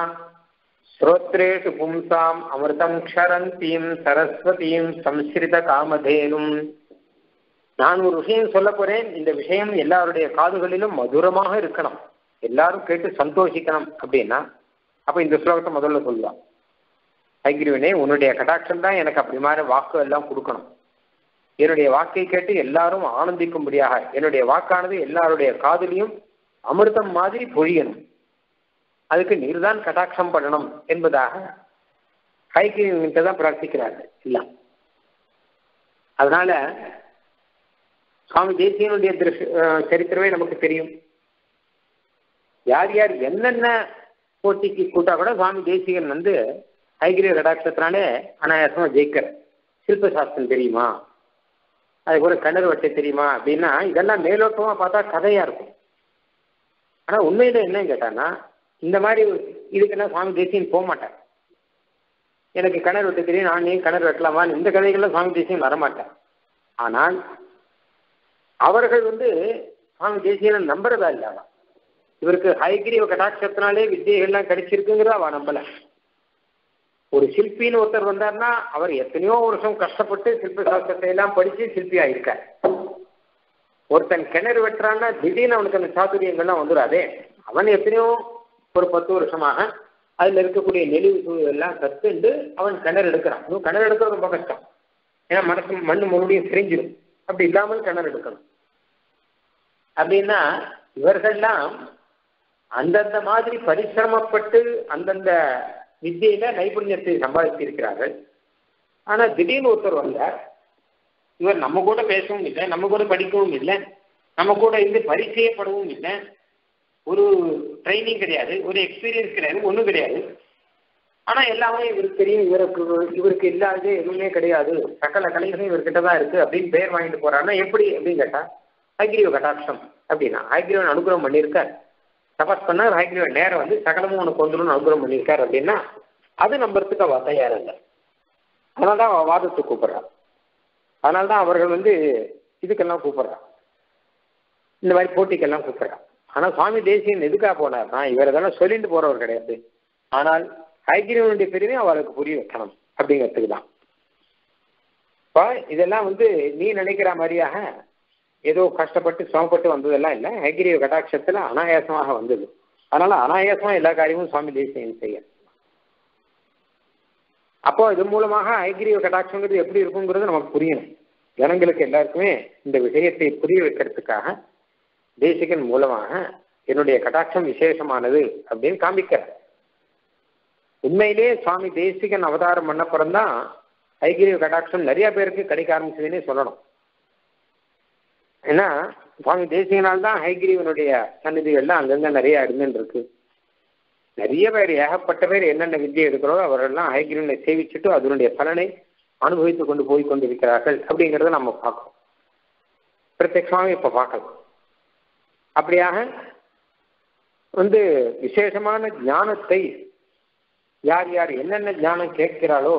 ஸ்ரோத்ரேஷு பும்சாம் அமிர்தம் க்ஷரந்தீம் சரஸ்வதியும் சம்ஸ்கிருத காமதேனும். நான் ஒரு விஷயம் சொல்ல போறேன். இந்த விஷயம் எல்லாருடைய காதுகளிலும் மதுரமாக இருக்கணும். எல்லாரும் கேட்டு சந்தோஷிக்கணும் அப்படின்னா அப்ப இந்த ஸ்லோகத்தை முதல்ல சொல்லுவான். ஐகிரிவனே உன்னுடைய கடாட்சம் தான் எனக்கு அப்படி மாதிரி வாக்கு எல்லாம் கொடுக்கணும். என்னுடைய வாக்கை கேட்டு எல்லாரும் ஆனந்திக்கும்படியாக என்னுடைய வாக்கானது எல்லாருடைய காதலியும் அமிர்தம் மாதிரி பொழியணும். அதுக்கு நீர்தான் கடாட்சம் பண்ணணும் என்பதாக ஹைகிரிவன்கிட்ட தான் பிரார்த்திக்கிறார்கள். இல்ல. அதனால சுவாமி தேசியனுடைய திருஷ் சரித்திரமே நமக்கு தெரியும். யார் யார் என்னென்ன போட்டிக்கு கூட்டா கூட சுவாமி தேசிகன் வந்து ஹைகிரிய கடாட்சத்தினாலே அனாயாசமா ஜெயிக்கிற சில்ப சாஸ்திரம் தெரியுமா அதுக்கப்புறம் கண்ணர் கிணறு வட்டை தெரியுமா? அப்படின்னா இதெல்லாம் மேலோட்டமா பார்த்தா கதையா இருக்கும். ஆனா உண்மையில என்னன்னு கேட்டான்னா இந்த மாதிரி இதுக்குன்னா சுவாமி தேசியம் போக மாட்டேன் எனக்கு கிணறு வெட்ட தெரியும் நான் நீ கிணறு வெட்டலாமா? இந்த கதைகள்லாம் சுவாமி தேசியம் வரமாட்டேன் ஆனால் அவர்கள் வந்து சுவாமி தேசியனை நம்புறதா இல்லாதான் இவருக்கு ஹைகிரீவ கடாட்சத்தினாலே வித்தியைகள்லாம் கிடைச்சிருக்குங்கிறத அவ நம்பலை. ஒரு சிற்பின்னு ஒருத்தர் வந்தார்னா அவர் எத்தனையோ வருஷம் கஷ்டப்பட்டு சிற்ப சாஸ்திரத்தை எல்லாம் படிச்சு சிற்பி ஆயிருக்கார். ஒருத்தன் கிணறு வெட்டுறான்னா திடீர்னு அவனுக்கு அந்த சாதுரியங்கள்லாம் வந்துடாதே அவன் எத்தனையோ ஒரு பத்து வருஷமாக அதுல இருக்கக்கூடிய நெளிவு எல்லாம் கத்துண்டு அவன் கிணறு எடுக்கிறான். இன்னும் கிணறு எடுக்கிறது ரொம்ப கஷ்டம். ஏன்னா மனசு மண் மறுபடியும் தெரிஞ்சிடும் அப்படி இல்லாமல் கிணறு எடுக்கணும். அப்படின்னா இவர்கள்லாம் அந்தந்த மாதிரி பரிசிரமப்பட்டு அந்தந்த வித்தியில நைபுண்ணியத்தை சம்பாதித்திருக்கிறார்கள் ஆனா திடீர்னு ஒருத்தர் வந்தார். இவர் நம்ம கூட பேசவும் இல்லை நம்ம கூட படிக்கவும் இல்லை நம்ம கூட இருந்து பரிச்சயப்படவும் இல்லை. ஒரு ட்ரைனிங் கிடையாது ஒரு எக்ஸ்பீரியன்ஸ் கிடையாது ஒன்றும் கிடையாது. ஆனா எல்லாமே இவருக்கு தெரியும் இவருக்கு இவருக்கு இல்லாதது எதுவுமே கிடையாது. சகல கலைகளும் இவர்கிட்ட தான் இருக்கு அப்படின்னு பேர் வாங்கிட்டு போறாருன்னா எப்படி அப்படின்னு கேட்டா ஹைகிரீவ கட்டாட்சம் அப்படின்னா ஹைகிரீவன் அனுகிரகம் பண்ணியிருக்கார். தபஸ் பண்ணா ஹைகிரீவன் நேரம் வந்து சகலமும் உனக்கு வந்துடும் அனுகிரகம் பண்ணியிருக்கார் அப்படின்னா அது நம்புறதுக்கு அவ தயார் இல்லை. அதனால தான் அவ வாதத்துக்கு கூப்பிடுறான் அதனால தான் அவர்கள் வந்து இதுக்கெல்லாம் கூப்பிடுறான் இந்த மாதிரி போட்டிக்கெல்லாம் கூப்பிடுறான் ஆனால் சுவாமி தேசியன் எதுக்காக போனார்னா இவர் இதெல்லாம் சொல்லிட்டு போறவர் கிடையாது. ஆனால் ஐக்கிரியவனுடைய பெருமை அவருக்கு புரிய வைக்கணும் அப்படிங்கிறதுக்கு தான் இப்போ இதெல்லாம் வந்து நீ நினைக்கிற மாதிரியாக ஏதோ கஷ்டப்பட்டு சிரமப்பட்டு வந்ததெல்லாம் இல்லை. ஹைகிரீவ கட்டாட்சத்தில் அனாயாசமாக வந்தது. அதனால அனாயாசமாக எல்லா காரியமும் சுவாமி தேசியம் செய்ய. அப்போ இது மூலமாக ஐகிரிய கட்டாட்சங்கிறது எப்படி இருக்குங்கிறது நமக்கு புரியணும். ஜனங்களுக்கு எல்லாருக்குமே இந்த விஷயத்தை புரிய வைக்கிறதுக்காக தேசிகன் மூலமாக என்னுடைய கட்டாட்சம் விசேஷமானது அப்படின்னு காமிக்கிறார் உண்மையிலே சுவாமி தேசிகன் அவதாரம் பண்ண பிறந்தான் ஐகிரிய கட்டாட்சம் நிறைய பேருக்கு கிடைக்க ஆரம்பிச்சதுன்னே சொல்லணும். ஏன்னா சுவாமி தேசியனால் தான் ஹைகிரீவனுடைய சன்னிதிகள்லாம் அங்கங்க நிறைய இருந்துன்னு இருக்கு. நிறைய பேர் ஏகப்பட்ட பேர் என்னென்ன வித்தியை எடுக்கிறோ அவரெல்லாம் ஹைகிரீவனை சேவிச்சுட்டு அதனுடைய பலனை அனுபவித்துக் கொண்டு போய் கொண்டிருக்கிறார்கள் அப்படிங்கிறத நம்ம பார்க்கணும் பிரத்யட்சமாக இப்ப பார்க்கலாம் அப்படியாக வந்து விசேஷமான ஞானத்தை யார் யார் என்னென்ன ஞானம் கேட்கிறாளோ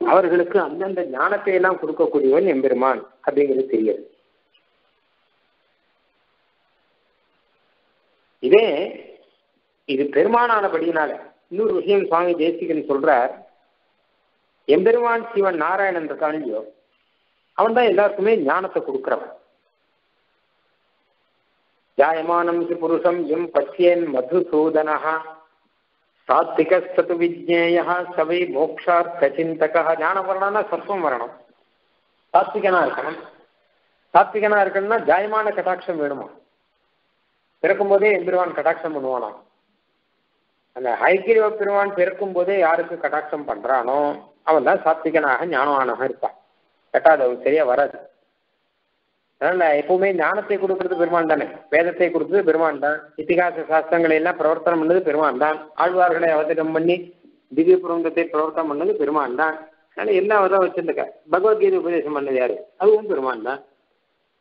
அவர்களுக்கு அந்தந்த ஞானத்தை எல்லாம் கொடுக்கக்கூடியவன் எம்பெருமான் அப்படிங்கிறது தெரியாது. இதே இது பெருமானானபடியினால. இன்னொரு விஷயம் சுவாமி தேசிகன் சொல்றார். எம்பெருமான் சிவன் நாராயணன் இருக்கானியோ அவன் தான் எல்லாருக்குமே ஞானத்தை கொடுக்குறவன். ஜாயமானம் புருஷம் எம் பசியன் மதுசூதனஹா சாத்விகஸ்து விஜ்ஞேய சவை மோக்ஷார்த்த சிந்தக ஞான வரணும்னா சத்துவம் வரணும். சாத்விகனா இருக்கணும். சாத்விகனா இருக்கணும்னா ஜாயமான கட்டாட்சம் வேணுமா? பிறக்கும் போதே எம்பெருவான் கடாட்சம் பண்ணுவானா அந்த ஹைகிரிவ பெருமான் பிறக்கும் போதே யாருக்கு கடாட்சம் பண்றானோ அவன் தான் சாத்விகனாக ஞானவானாக இருப்பான். கட்டாது அவன் சரியா வராது. அதனால எப்பவுமே ஞானத்தை கொடுக்கறது பெருமான் தானே. வேதத்தை கொடுத்தது பெருமான் தான். இத்திகாச சாஸ்திரங்களை எல்லாம் பிரவர்த்தனம் பண்ணது பெருமான் தான். ஆழ்வார்களை அவதரம் பண்ணி திவ்ய புரங்கத்தை பிரவர்த்தனம் பண்ணது பெருமான் தான். அதனால எல்லாம் அவர் தான் வச்சிருக்க பகவத்கீதை உபதேசம் பண்ணது யாரு? அதுவும் பெருமான் தான்.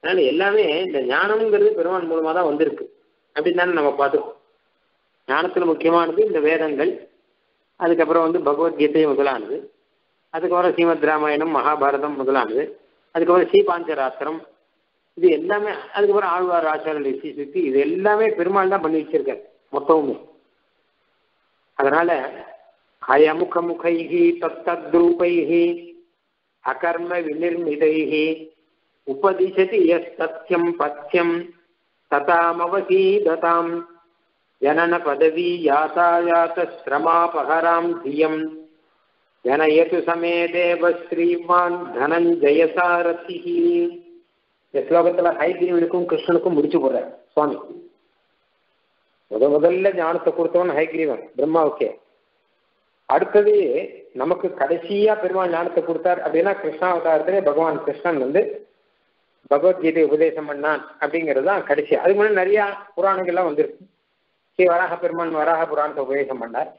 அதனால எல்லாமே இந்த ஞானம்ங்கிறது பெருமான் மூலமா தான் வந்திருக்கு. அப்படின்னு தானே நம்ம பார்த்துக்கோம் ஞானத்தில் முக்கியமானது இந்த வேதங்கள் அதுக்கப்புறம் வந்து பகவத்கீதை முதலானது அதுக்கப்புறம் ஸ்ரீமத் ராமாயணம் மகாபாரதம் முதலானது அதுக்கப்புறம் ஸ்ரீபாஞ்சராத்திரம் இது எல்லாமே அதுக்கப்புறம் ஆழ்வார் ஆச்சாரிய சுத்தி இது எல்லாமே பெருமாள் தான் பண்ணி வச்சிருக்காரு மொத்தமுமே. அதனால அயமுக முகைகி தத்தத்ரூபைகி அகர்ம விநிர்மிதைகி உபதிசதி எஸ் சத்தியம் பத்தியம் ததாமவசீததாம் ஜனன பதவி யாத்தாயாத்த சிரமாபகராம் தியம் ஜனயது சமே தேவ ஸ்ரீமான் தனஞ்சயசாரதி இந்த ஸ்லோகத்துல ஹைகிரீவனுக்கும் கிருஷ்ணனுக்கும் முடிச்சு போடுறார் சுவாமி. முத முதல்ல ஞானத்தை கொடுத்தவன் ஹைகிரீவன் பிரம்மாவுக்கே. அடுத்தது நமக்கு கடைசியா பெருமாள் ஞானத்தை கொடுத்தார் அப்படின்னா கிருஷ்ணாவதாரத்திலே பகவான் கிருஷ்ணன் வந்து பகவத்கீதை உபதேசம் பண்ணான் அப்படிங்கிறது தான் கடைசி. அதுக்கு முன்னாடி நிறைய புராணங்கள்லாம் வந்திருக்கு. ஸ்ரீ வராக பெருமான் வராக புராணத்தை உபதேசம் பண்ணார்.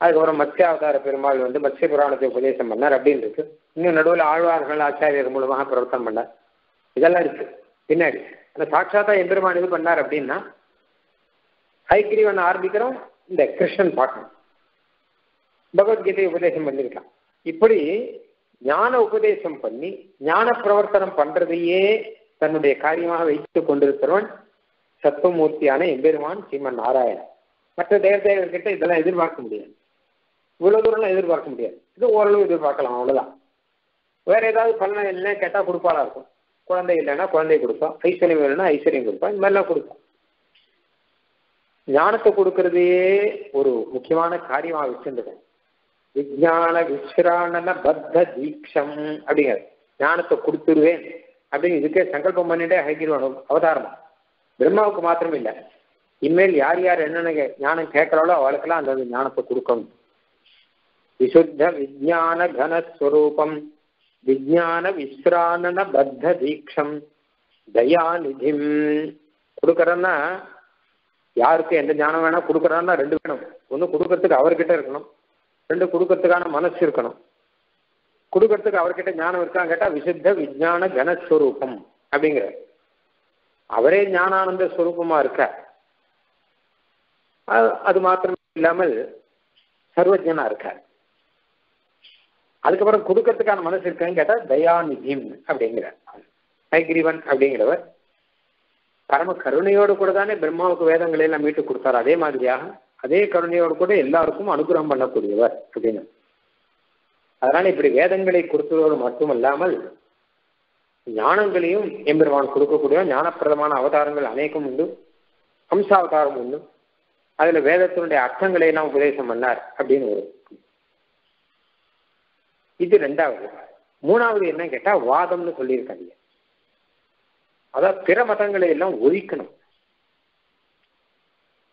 அதுக்கப்புறம் மத்ய அவதார பெருமாள் வந்து மத்ய புராணத்தை உபதேசம் பண்ணார் அப்படின்னு இருக்கு இன்னும் நடுவில் ஆழ்வார்கள் ஆச்சாரியர் மூலமாக பிரவர்த்தனம் பண்ணார். இதெல்லாம் இருக்கு. பின்னாடி. அந்த சாட்சாத்தா எம்பெருமான் இது பண்ணார் அப்படின்னா ஹைகிரீவன் ஆரம்பிக்கிறோம் இந்த கிருஷ்ணன் பார்க்கணும். பகவத்கீதை உபதேசம் பண்ணிருக்கான் இப்படி ஞான உபதேசம் பண்ணி ஞான பிரவர்த்தனம் பண்றதையே தன்னுடைய காரியமாக வைத்துக் கொண்டிருக்கிறவன் சத்துவமூர்த்தியான எம்பெருமான் ஸ்ரீமன் நாராயணன். மற்ற தேவதேவர்கிட்ட இதெல்லாம் எதிர்பார்க்க முடியாது. இவ்வளவு தூரம்லாம் எதிர்பார்க்க முடியாது. இது ஓரளவு எதிர்பார்க்கலாம் அவ்வளவுதான். வேற ஏதாவது பலனை இல்லைன்னா கேட்டா கொடுப்பாளா இருக்கும். குழந்தை இல்லைன்னா குழந்தை கொடுப்பான். ஐஸ்வர்யம் வேணும்னா ஐஸ்வர்யம் கொடுப்பான். இந்த மாதிரிலாம் கொடுப்பான். ஞானத்தை கொடுக்கறதையே ஒரு முக்கியமான காரியமாக வச்சிருந்தேன் விஜான விஸ்ராணன பத்த தீட்சம் அப்படிங்கிறது. ஞானத்தை கொடுத்துருவேன். அப்படின்னு இதுக்கே சங்கல்பம் பண்ணிட்டே ஹைகிருவன் அவதாரமா. பிரம்மாவுக்கு மாத்திரம் இல்லை இனிமேல் யார் யார் என்னென்ன ஞானம் கேட்கிறாளோ அவளுக்கெல்லாம் அந்த ஞானத்தை கொடுக்கணும். விசுத்த விஜான கனஸ்வரூபம். விஜான விஸ்ராணன பத்த தீட்சம் தயாநிதிம். கொடுக்கறன்னா யாருக்கு எந்த ஞானம் வேணா கொடுக்கறான்னா ரெண்டு வேணும். ஒன்று கொடுக்கறதுக்கு அவர்கிட்ட இருக்கணும். ரெண்டு கொடுக்கறதுக்கான மனசு இருக்கணும். கொடுக்கறதுக்கு அவர்கிட்ட ஞானம் இருக்கான்னு கேட்டா விசுத்த விஜான கனஸ்வரூபம் அப்படிங்கிற அவரே ஞானானந்த ஸ்வரூபமா இருக்க அது மாத்திரம் இல்லாமல் சர்வஜனா இருக்க அதுக்கப்புறம் கொடுக்கறதுக்கான மனசு இருக்கான்னு கேட்டா தயாநிதிம் அப்படிங்கிற ஹைகிரீவன் அப்படிங்கிறவர். பரம கருணையோடு கூட தானே பிரம்மாவுக்கு வேதங்களை எல்லாம் மீட்டு கொடுத்தார் அதே மாதிரியாக அதே கருணையோடு கூட எல்லாருக்கும் அனுகிரகம் பண்ணக்கூடியவர் அப்படின்னு. அதனால இப்படி வேதங்களை கொடுத்ததோடு மட்டுமல்லாமல் ஞானங்களையும் எம்பெருமான் கொடுக்கக்கூடிய ஞானப்பிரதமான அவதாரங்கள் அநேகம் உண்டு. அம்சாவதாரம் உண்டு. அதுல வேதத்தினுடைய அர்த்தங்களை எல்லாம் உபதேசம் பண்ணார் அப்படின்னு ஒரு இது ரெண்டாவது. மூணாவது என்ன கேட்டா வாதம்னு சொல்லியிருக்காங்க. அதான் பிற மதங்களை எல்லாம் ஒழிக்கணும்.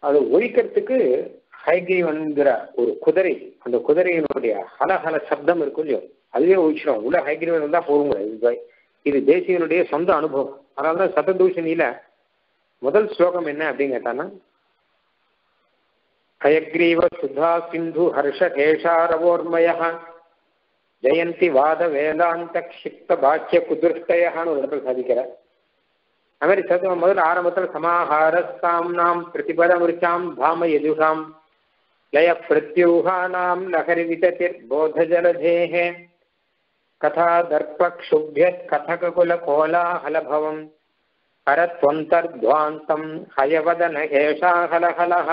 அது ஒழிக்கிறதுக்கு ஹைகிரீவன்கிற ஒரு குதிரை அந்த குதிரையினுடைய ஹலஹல சப்தம் இருக்கும் இல்லையோ? அதுவே ஒழிச்சிடும் உள்ள ஹைகிரீவன் இருந்தா போகுங்க. இது தேசியனுடைய சொந்த அனுபவம். அதனாலதான் சததூஷணியில முதல் ஸ்லோகம் என்ன அப்படின்னு கேட்டான்னா ஹயக்ரீவ சுதா சிந்து ஹர்ஷ கேஷாரவோர்மய ஜெயந்தி வாத வேதாந்த க்ஷிப்த பாக்கிய குதிருஷ்டயான்னு ஒரு இடத்துல சாதிக்கிறார். அது மாதிரி சதுவ முதல்ல ஆரம்பத்தில் சமாஹாரஸ்தாம்னாம் நாம் பிரதிபதமிருச்சாம் தாம யதுஷாம் லய பிரத்யூகானாம் லஹரி விததிர் போத ஜலதேஹே கதா தர்ப்ப க்ஷுபிய கதகுல கோலாஹலபவம் ஹரத்வந்தர்த்வாந்தம் ஹயவதன ஹேஷாஹலஹலஹ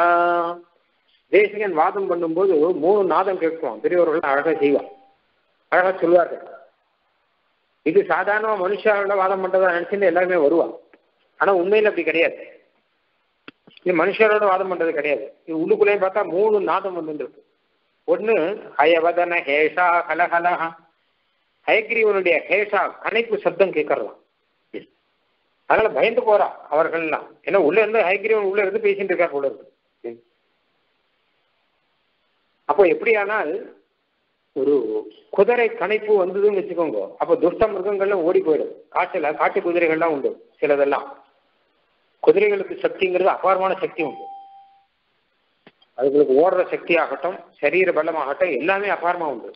தேசிகன் வாதம் பண்ணும்போது மூணு நாதம் கேட்குவான். பெரியவர்கள் அழகா செய்வான். அழகா சொல்வார்கள். இது சாதாரணமாக மனுஷாவோட வாதம் பண்ணுறதா நினைச்சுட்டு எல்லாருமே வருவான் ஆனா உண்மையில அப்படி கிடையாது. இது மனுஷரோட வாதம் பண்றது கிடையாது. இது உள்ளுக்குள்ளேயும் பார்த்தா மூணு நாதம் வந்துருக்கு ஒண்ணு ஹயவதன ஹேஷா ஹலஹலஹா. ஹயக்ரீவனுடைய ஹேஷா கனைப்பு சப்தம் கேட்கறலாம். அதனால பயந்து போறா அவர்கள்லாம். ஏன்னா உள்ள இருந்து ஹயக்ரீவன் உள்ள இருந்து பேசிட்டு இருக்கா கூட இருக்கு. அப்போ எப்படியானால் ஒரு குதிரை கணைப்பு வந்ததுன்னு வச்சுக்கோங்க. அப்போ துஷ்ட மிருகங்கள்லாம் ஓடி போயிடும். காட்டுல காட்டு குதிரைகள்லாம் உண்டு சிலதெல்லாம். குதிரைகளுக்கு சக்திங்கிறது அபாரமான சக்தி உண்டு. அதுங்களுக்கு ஓடுற சக்தி ஆகட்டும் சரீர பலமாகட்டும் எல்லாமே அபாரமா உண்டு.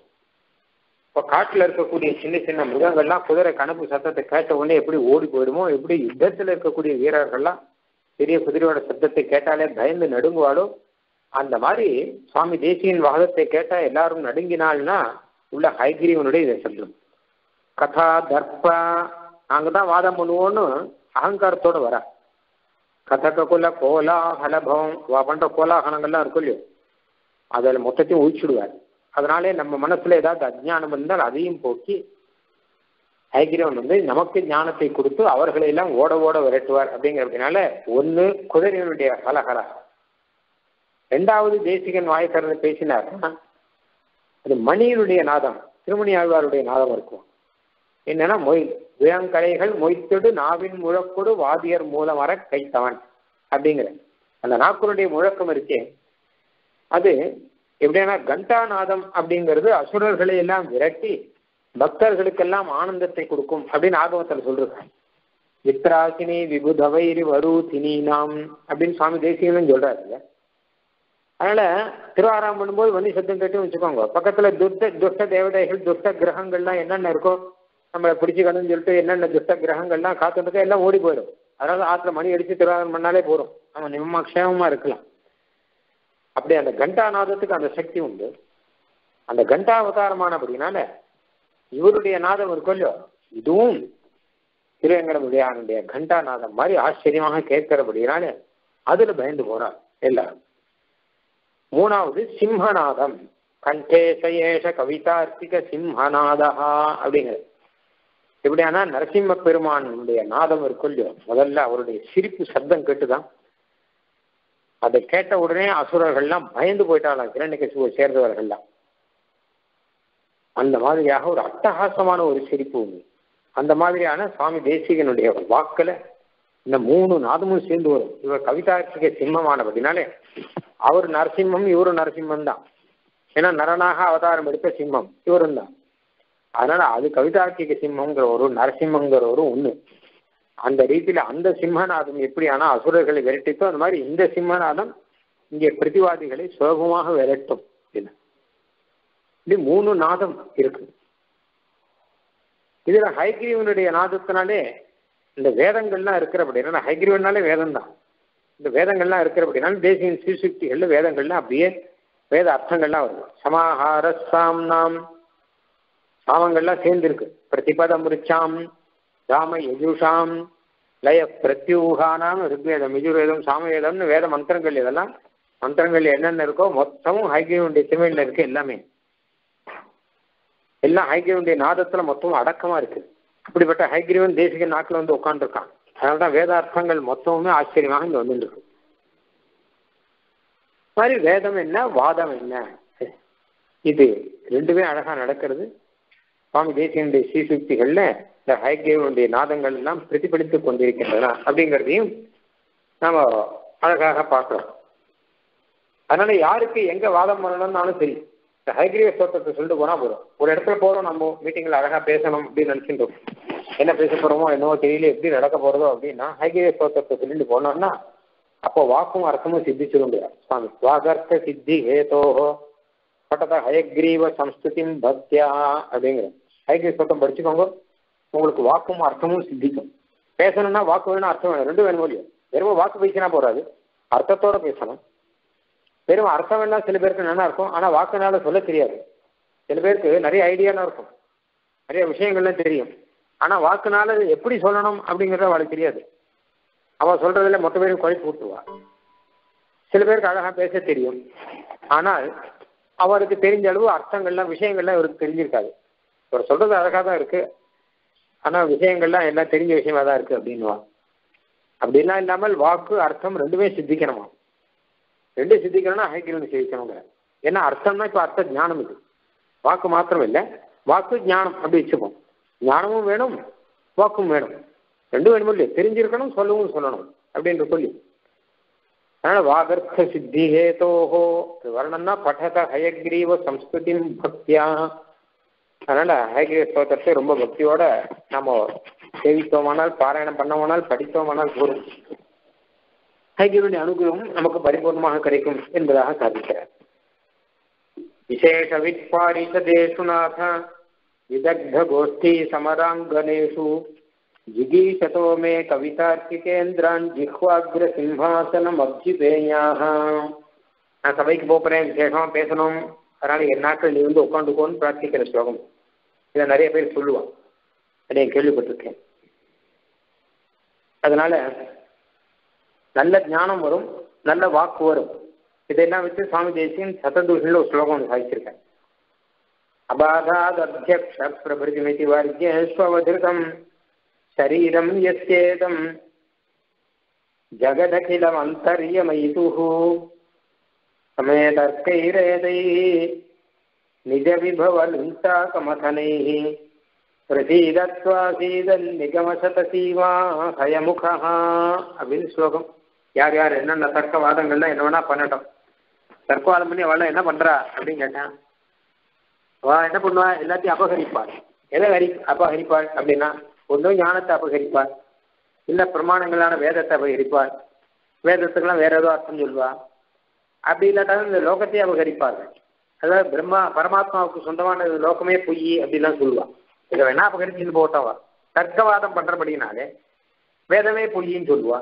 இப்போ காட்டில் இருக்கக்கூடிய சின்ன சின்ன மிருகங்கள்லாம் குதிரை கணப்பு சத்தத்தை கேட்ட உடனே எப்படி ஓடி போயிடுமோ எப்படி யுத்தத்தில் இருக்கக்கூடிய வீரர்கள்லாம் பெரிய குதிரையோட சத்தத்தை கேட்டாலே பயந்து நடுங்குவாளோ அந்த மாதிரி சுவாமி தேசியின் வாதத்தை கேட்டால் எல்லாரும் நடுங்கினாள்னா உள்ள ஹைகிரீவனுடைய இதை சப்தம் கதா தர்ப்பா நாங்கள் தான் வாதம் பண்ணுவோன்னு அகங்காரத்தோடு வர. கதக கோலாகலபவம் கோலாகலபம் பண்ற கோலாகலங்கள்லாம் இருக்கும் இல்லையோ? அதில் மொத்தத்தையும் ஒழிச்சுடுவார். அதனாலே நம்ம மனசுல ஏதாவது அஜ்ஞானம் இருந்தால் அதையும் போக்கி ஐகிரவன் வந்து நமக்கு ஞானத்தை கொடுத்து அவர்களை எல்லாம் ஓட ஓட விரட்டுவார் அப்படிங்கிறதுனால ஒன்று குதிரையினுடைய கலகலா. ரெண்டாவது தேசிகன் வாய் திறந்து பேசினார் அது மணியினுடைய நாதம் திருமணி ஆழ்வாருடைய நாதம் இருக்கும். என்னன்னா மொய் விழங்கலைகள் மொய்த்தொடு நாவின் முழக்கொடு வாதியர் வர கைத்தவன் அப்படிங்கிற. அந்த நாக்குருடைய முழக்கம் இருக்கே. அது எப்படின்னா கண்டாநாதம் அப்படிங்கிறது அசுரர்களை எல்லாம் விரட்டி பக்தர்களுக்கெல்லாம் ஆனந்தத்தை கொடுக்கும் அப்படின்னு ஆகவத்தில் சொல்றாங்க. வித்ராசினி விபுதவைரி வரு நாம் அப்படின்னு சுவாமி தேசிகனும் சொல்றாரு. அதனால திருவாராம் பண்ணும்போது வண்டி சத்தம் கேட்டு வச்சுக்கோங்க. பக்கத்துல துஷ்ட துஷ்ட தேவதைகள் துஷ்ட கிரகங்கள்லாம் என்னென்ன இருக்கோ நம்மளை பிடிச்சிக்கணும்னு சொல்லிட்டு என்னென்ன துஷ்ட கிரகங்கள்லாம் காத்துட்டு எல்லாம் ஓடி போயிடும். அதனால ஆற்றுல மணி அடிச்சு திருவாரணம் பண்ணாலே போகிறோம் நம்ம நிம்மமாக க்ஷேமமா இருக்கலாம். அப்படி அந்த கண்டாநாதத்துக்கு அந்த சக்தி உண்டு. அந்த கண்டாவதாரமானபடினால இவருடைய நாதம் இருக்கும் இல்லையோ? இதுவும் திருவேங்கடமுடியானுடைய கண்டாநாதம் மாதிரி ஆச்சரியமாக கேட்கிறபடினால அதுல பயந்து போறார் எல்லாரும். மூணாவது சிம்மநாதம் கண்டேசயேஷ கவிதார்த்திக சிம்மநாதா அப்படிங்கிறது. எப்படியானா நரசிம்ம பெருமானுடைய நாதம் இருக்கும் இல்லையோ முதல்ல அவருடைய சிரிப்பு சப்தம் கேட்டுதான். அதை கேட்ட உடனே அசுரர்கள்லாம் பயந்து போயிட்டாலாம் கிரண்யகசிபுவை சேர்ந்தவர்கள்லாம். அந்த மாதிரியாக ஒரு அட்டகாசமான ஒரு சிரிப்பு உண்டு. அந்த மாதிரியான சுவாமி தேசிகனுடைய வாக்கில் இந்த மூணு நாதமும் சேர்ந்து வரும். இவர் கவிதார்த்திக சிம்மமானபடினாலே அவர் நரசிம்மம் இவரும் நரசிம்மம் தான் ஏன்னா நரனாக அவதாரம் எடுத்த சிம்மம் இவரும் தான் அதனால அது கவிதார்த்திக சிம்மங்கிற ஒரு நரசிம்மங்கிற ஒரு ஒண்ணு. அந்த ரீதியில அந்த சிம்மநாதம் எப்படி ஆனா அசுரர்களை விரட்டித்தோ அந்த மாதிரி இந்த சிம்மநாதம் இங்கே பிரதிவாதிகளை சுலபமாக விரட்டும். இப்படி மூணு நாதம் இருக்கு. இதுல ஹைகிரீவனுடைய நாதத்தினாலே இந்த வேதங்கள்லாம் இருக்கிறபடினா ஹைகிரீவனாலே வேதம் தான் இந்த வேதங்கள்லாம் இருக்கிறபடினால தேசியின் சீசுக்திகள்ல வேதங்கள்லாம் அப்படியே வேத அர்த்தங்கள்லாம் வருது. சமாஹார சாம்னாம் சாமங்கள்லாம் சேர்ந்துருக்கு. பிரதிபத ரிச்சாம் ராம யஜுஷாம் லய பிரத்யூகானாம் ருக்வேதம் யஜுர்வேதம் சாமவேதம்னு வேத மந்திரங்கள் இதெல்லாம். மந்திரங்கள் என்னென்ன இருக்கோ மொத்தமும் ஹைகிரியுடைய திருமையில இருக்கு எல்லாமே. எல்லாம் ஹைகிரியுடைய நாதத்துல மொத்தமும் அடக்கமா இருக்கு. அப்படிப்பட்ட ஹைகிரீவன் தேசிக நாட்டில் வந்து உட்காந்துருக்கான் அதனால்தான் வேதார்த்தங்கள் மொத்தமுமே ஆச்சரியமாக இங்க வந்துட்டு இருக்கு மாதிரி வேதம் என்ன வாதம் என்ன? இது ரெண்டுமே அழகா நடக்கிறது. சுவாமி தேசியனுடைய சீசுக்திகள்ல இந்த ஹைகிரீவனுடைய நாதங்கள் எல்லாம் பிரதிபலித்து கொண்டிருக்கின்றன அப்படிங்கிறதையும் நாம அழகாக பார்க்கிறோம். அதனால யாருக்கு எங்க வாதம் பண்ணணும்னாலும் சரி இந்த ஹைகிரீவ சோத்திரத்தை சொல்லிட்டு போனா போதும். ஒரு இடத்துல போறோம் நம்ம மீட்டிங்ல அழகா பேசணும் அப்படின்னு நினைச்சுட்டோம் என்ன பேச போறோமோ என்னவோ தெரியல எப்படி நடக்க போறதோ அப்படின்னா ஹைகிரீவ சோத்திரத்தை சொல்லிட்டு போனோம்னா அப்போ வாக்கும் அர்த்தமும் சித்திச்சிடும் சுவாமி. வாகர்த்த சித்தி ஹேதோஹோ பட்டத ஹயக்ரீவ சம்ஸ்கிருதிம் பக்தியா அப்படிங்கிற ஐக்கிய ஸ்லோகம் படிச்சுக்கோங்க. உங்களுக்கு வாக்கும் அர்த்தமும் சித்திக்கும் பேசணும்னா வாக்கு வேணும் அர்த்தம் வேணும். ரெண்டும் வேணும் இல்லையோ? வெறும் வாக்கு பேசினா போறாது. அர்த்தத்தோட பேசணும். வெறும் அர்த்தம் வேணா சில பேருக்கு நல்லா இருக்கும். ஆனா வாக்குனால சொல்ல தெரியாது. சில பேருக்கு நிறைய ஐடியாலாம் இருக்கும். நிறைய விஷயங்கள்லாம் தெரியும். ஆனா வாக்குனால எப்படி சொல்லணும் அப்படிங்கறது அவளுக்கு தெரியாது. அவ சொல்றதுல மொத்த பேரும் குழப்பி விட்டுருவா. சில பேருக்கு அழகா பேச தெரியும். ஆனால் அவருக்கு தெரிஞ்ச அளவு அர்த்தங்கள்லாம் விஷயங்கள்லாம் இவருக்கு தெரிஞ்சிருக்காது. இவர் சொல்றது அழகாக தான் இருக்கு. ஆனால் விஷயங்கள்லாம் எல்லாம் தெரிஞ்ச விஷயமா தான் இருக்கு அப்படின்னுவா. அப்படிலாம் இல்லாமல் வாக்கு அர்த்தம் ரெண்டுமே சித்திக்கணுமா? ரெண்டு சித்திக்கணும்னா ஹைக்கிரன் சித்திக்கணுங்க ஏன்னா அர்த்தம்னா இப்போ அர்த்த ஞானம் இது. வாக்கு மாத்திரம் இல்லை. வாக்கு ஞானம். அப்படி வச்சுப்போம். ஞானமும் வேணும் வாக்கும் வேணும். ரெண்டும் வேணும் இல்லையா? தெரிஞ்சிருக்கணும் சொல்லவும் சொல்லணும் அப்படின்ற சொல்லி. அதனால வாகர்த்த சித்தி ஹேதோஹோ வர்ணம்னா பட்டத ஹயக்ரீவ சம்ஸ்கிருதி பக்தியா. அதனால ஹயக்ரீவ ஸ்தோத்திரத்தை ரொம்ப பக்தியோட நம்ம சேவித்தோமானால் பாராயணம் பண்ணோமானால் படித்தோமானால் போதும். ஹயக்ரீவனுடைய அனுகிரகம் நமக்கு பரிபூர்ணமாக கிடைக்கும் என்பதாக சாதிக்கிறார். விசேஷ விட்பாரிஷதேஷு நாத விதக்த கோஷ்டி சமராங்கனேஷு ஜிகீஷதோ மே கவிதார்க்கிகேந்திரான் ஜிஹ்வாக்ர சிம்ஹாசனம் அப்ஜிபேயாக நான் சபைக்கு போகிறேன் விசேஷமா பேசணும். அதனால என் நாட்கள் நீ வந்து உட்காந்துக்கோன்னு பிரார்த்திக்கிற ஸ்லோகம். இதை நிறைய பேர் சொல்லுவான் நிறைய கேள்விப்பட்டிருக்கேன். அதனால நல்ல ஞானம் வரும் நல்ல வாக்கு வரும். இதெல்லாம் வச்சு சுவாமி தேசியம் சதந்தூஷன்ல ஒரு ஸ்லோகம் ஒன்று சாதிச்சிருக்கேன் அபாதாத்யக்ஷ பிரபுதிமிதி வர்க்கியஸ்வதிருதம் சரீரம் எஸ்யேதம் ஜகதகிலம் அந்தரியமைது சமேதர்க்கைரேதை निजविभवलुण्टाकमथनैः பிரசீதத்வாசீதன்னிகமசதசீமா ஹயமுகா அப்படின்னு ஸ்லோகம் யார் யார் என்னென்ன தர்க்கவாதங்கள்லாம் என்ன வேணா பண்ணட்டும் தர்க்கவாதம் பண்ணி அவள் என்ன பண்றா அப்படின்னு கேட்டான் அவ என்ன பண்ணுவா எல்லாத்தையும் அபகரிப்பாள் எதை ஹரி அபகரிப்பாள் அப்படின்னா ஒன்றும் ஞானத்தை அபகரிப்பார் இல்லை பிரமாணங்களான வேதத்தை அபகரிப்பார் வேதத்துக்கெல்லாம் வேற ஏதோ அர்த்தம் சொல்லுவா அப்படி இல்லாட்டாலும் இந்த லோகத்தையே அபகரிப்பார்கள் அதாவது பிரம்மா பரமாத்மாவுக்கு சொந்தமான லோகமே பொய் அப்படிலாம் சொல்லுவா. இதை வேணா அபகரிச்சுன்னு போட்டவா தர்க்கவாதம் பண்றபடினாலே வேதமே பொய்ன்னு சொல்லுவா.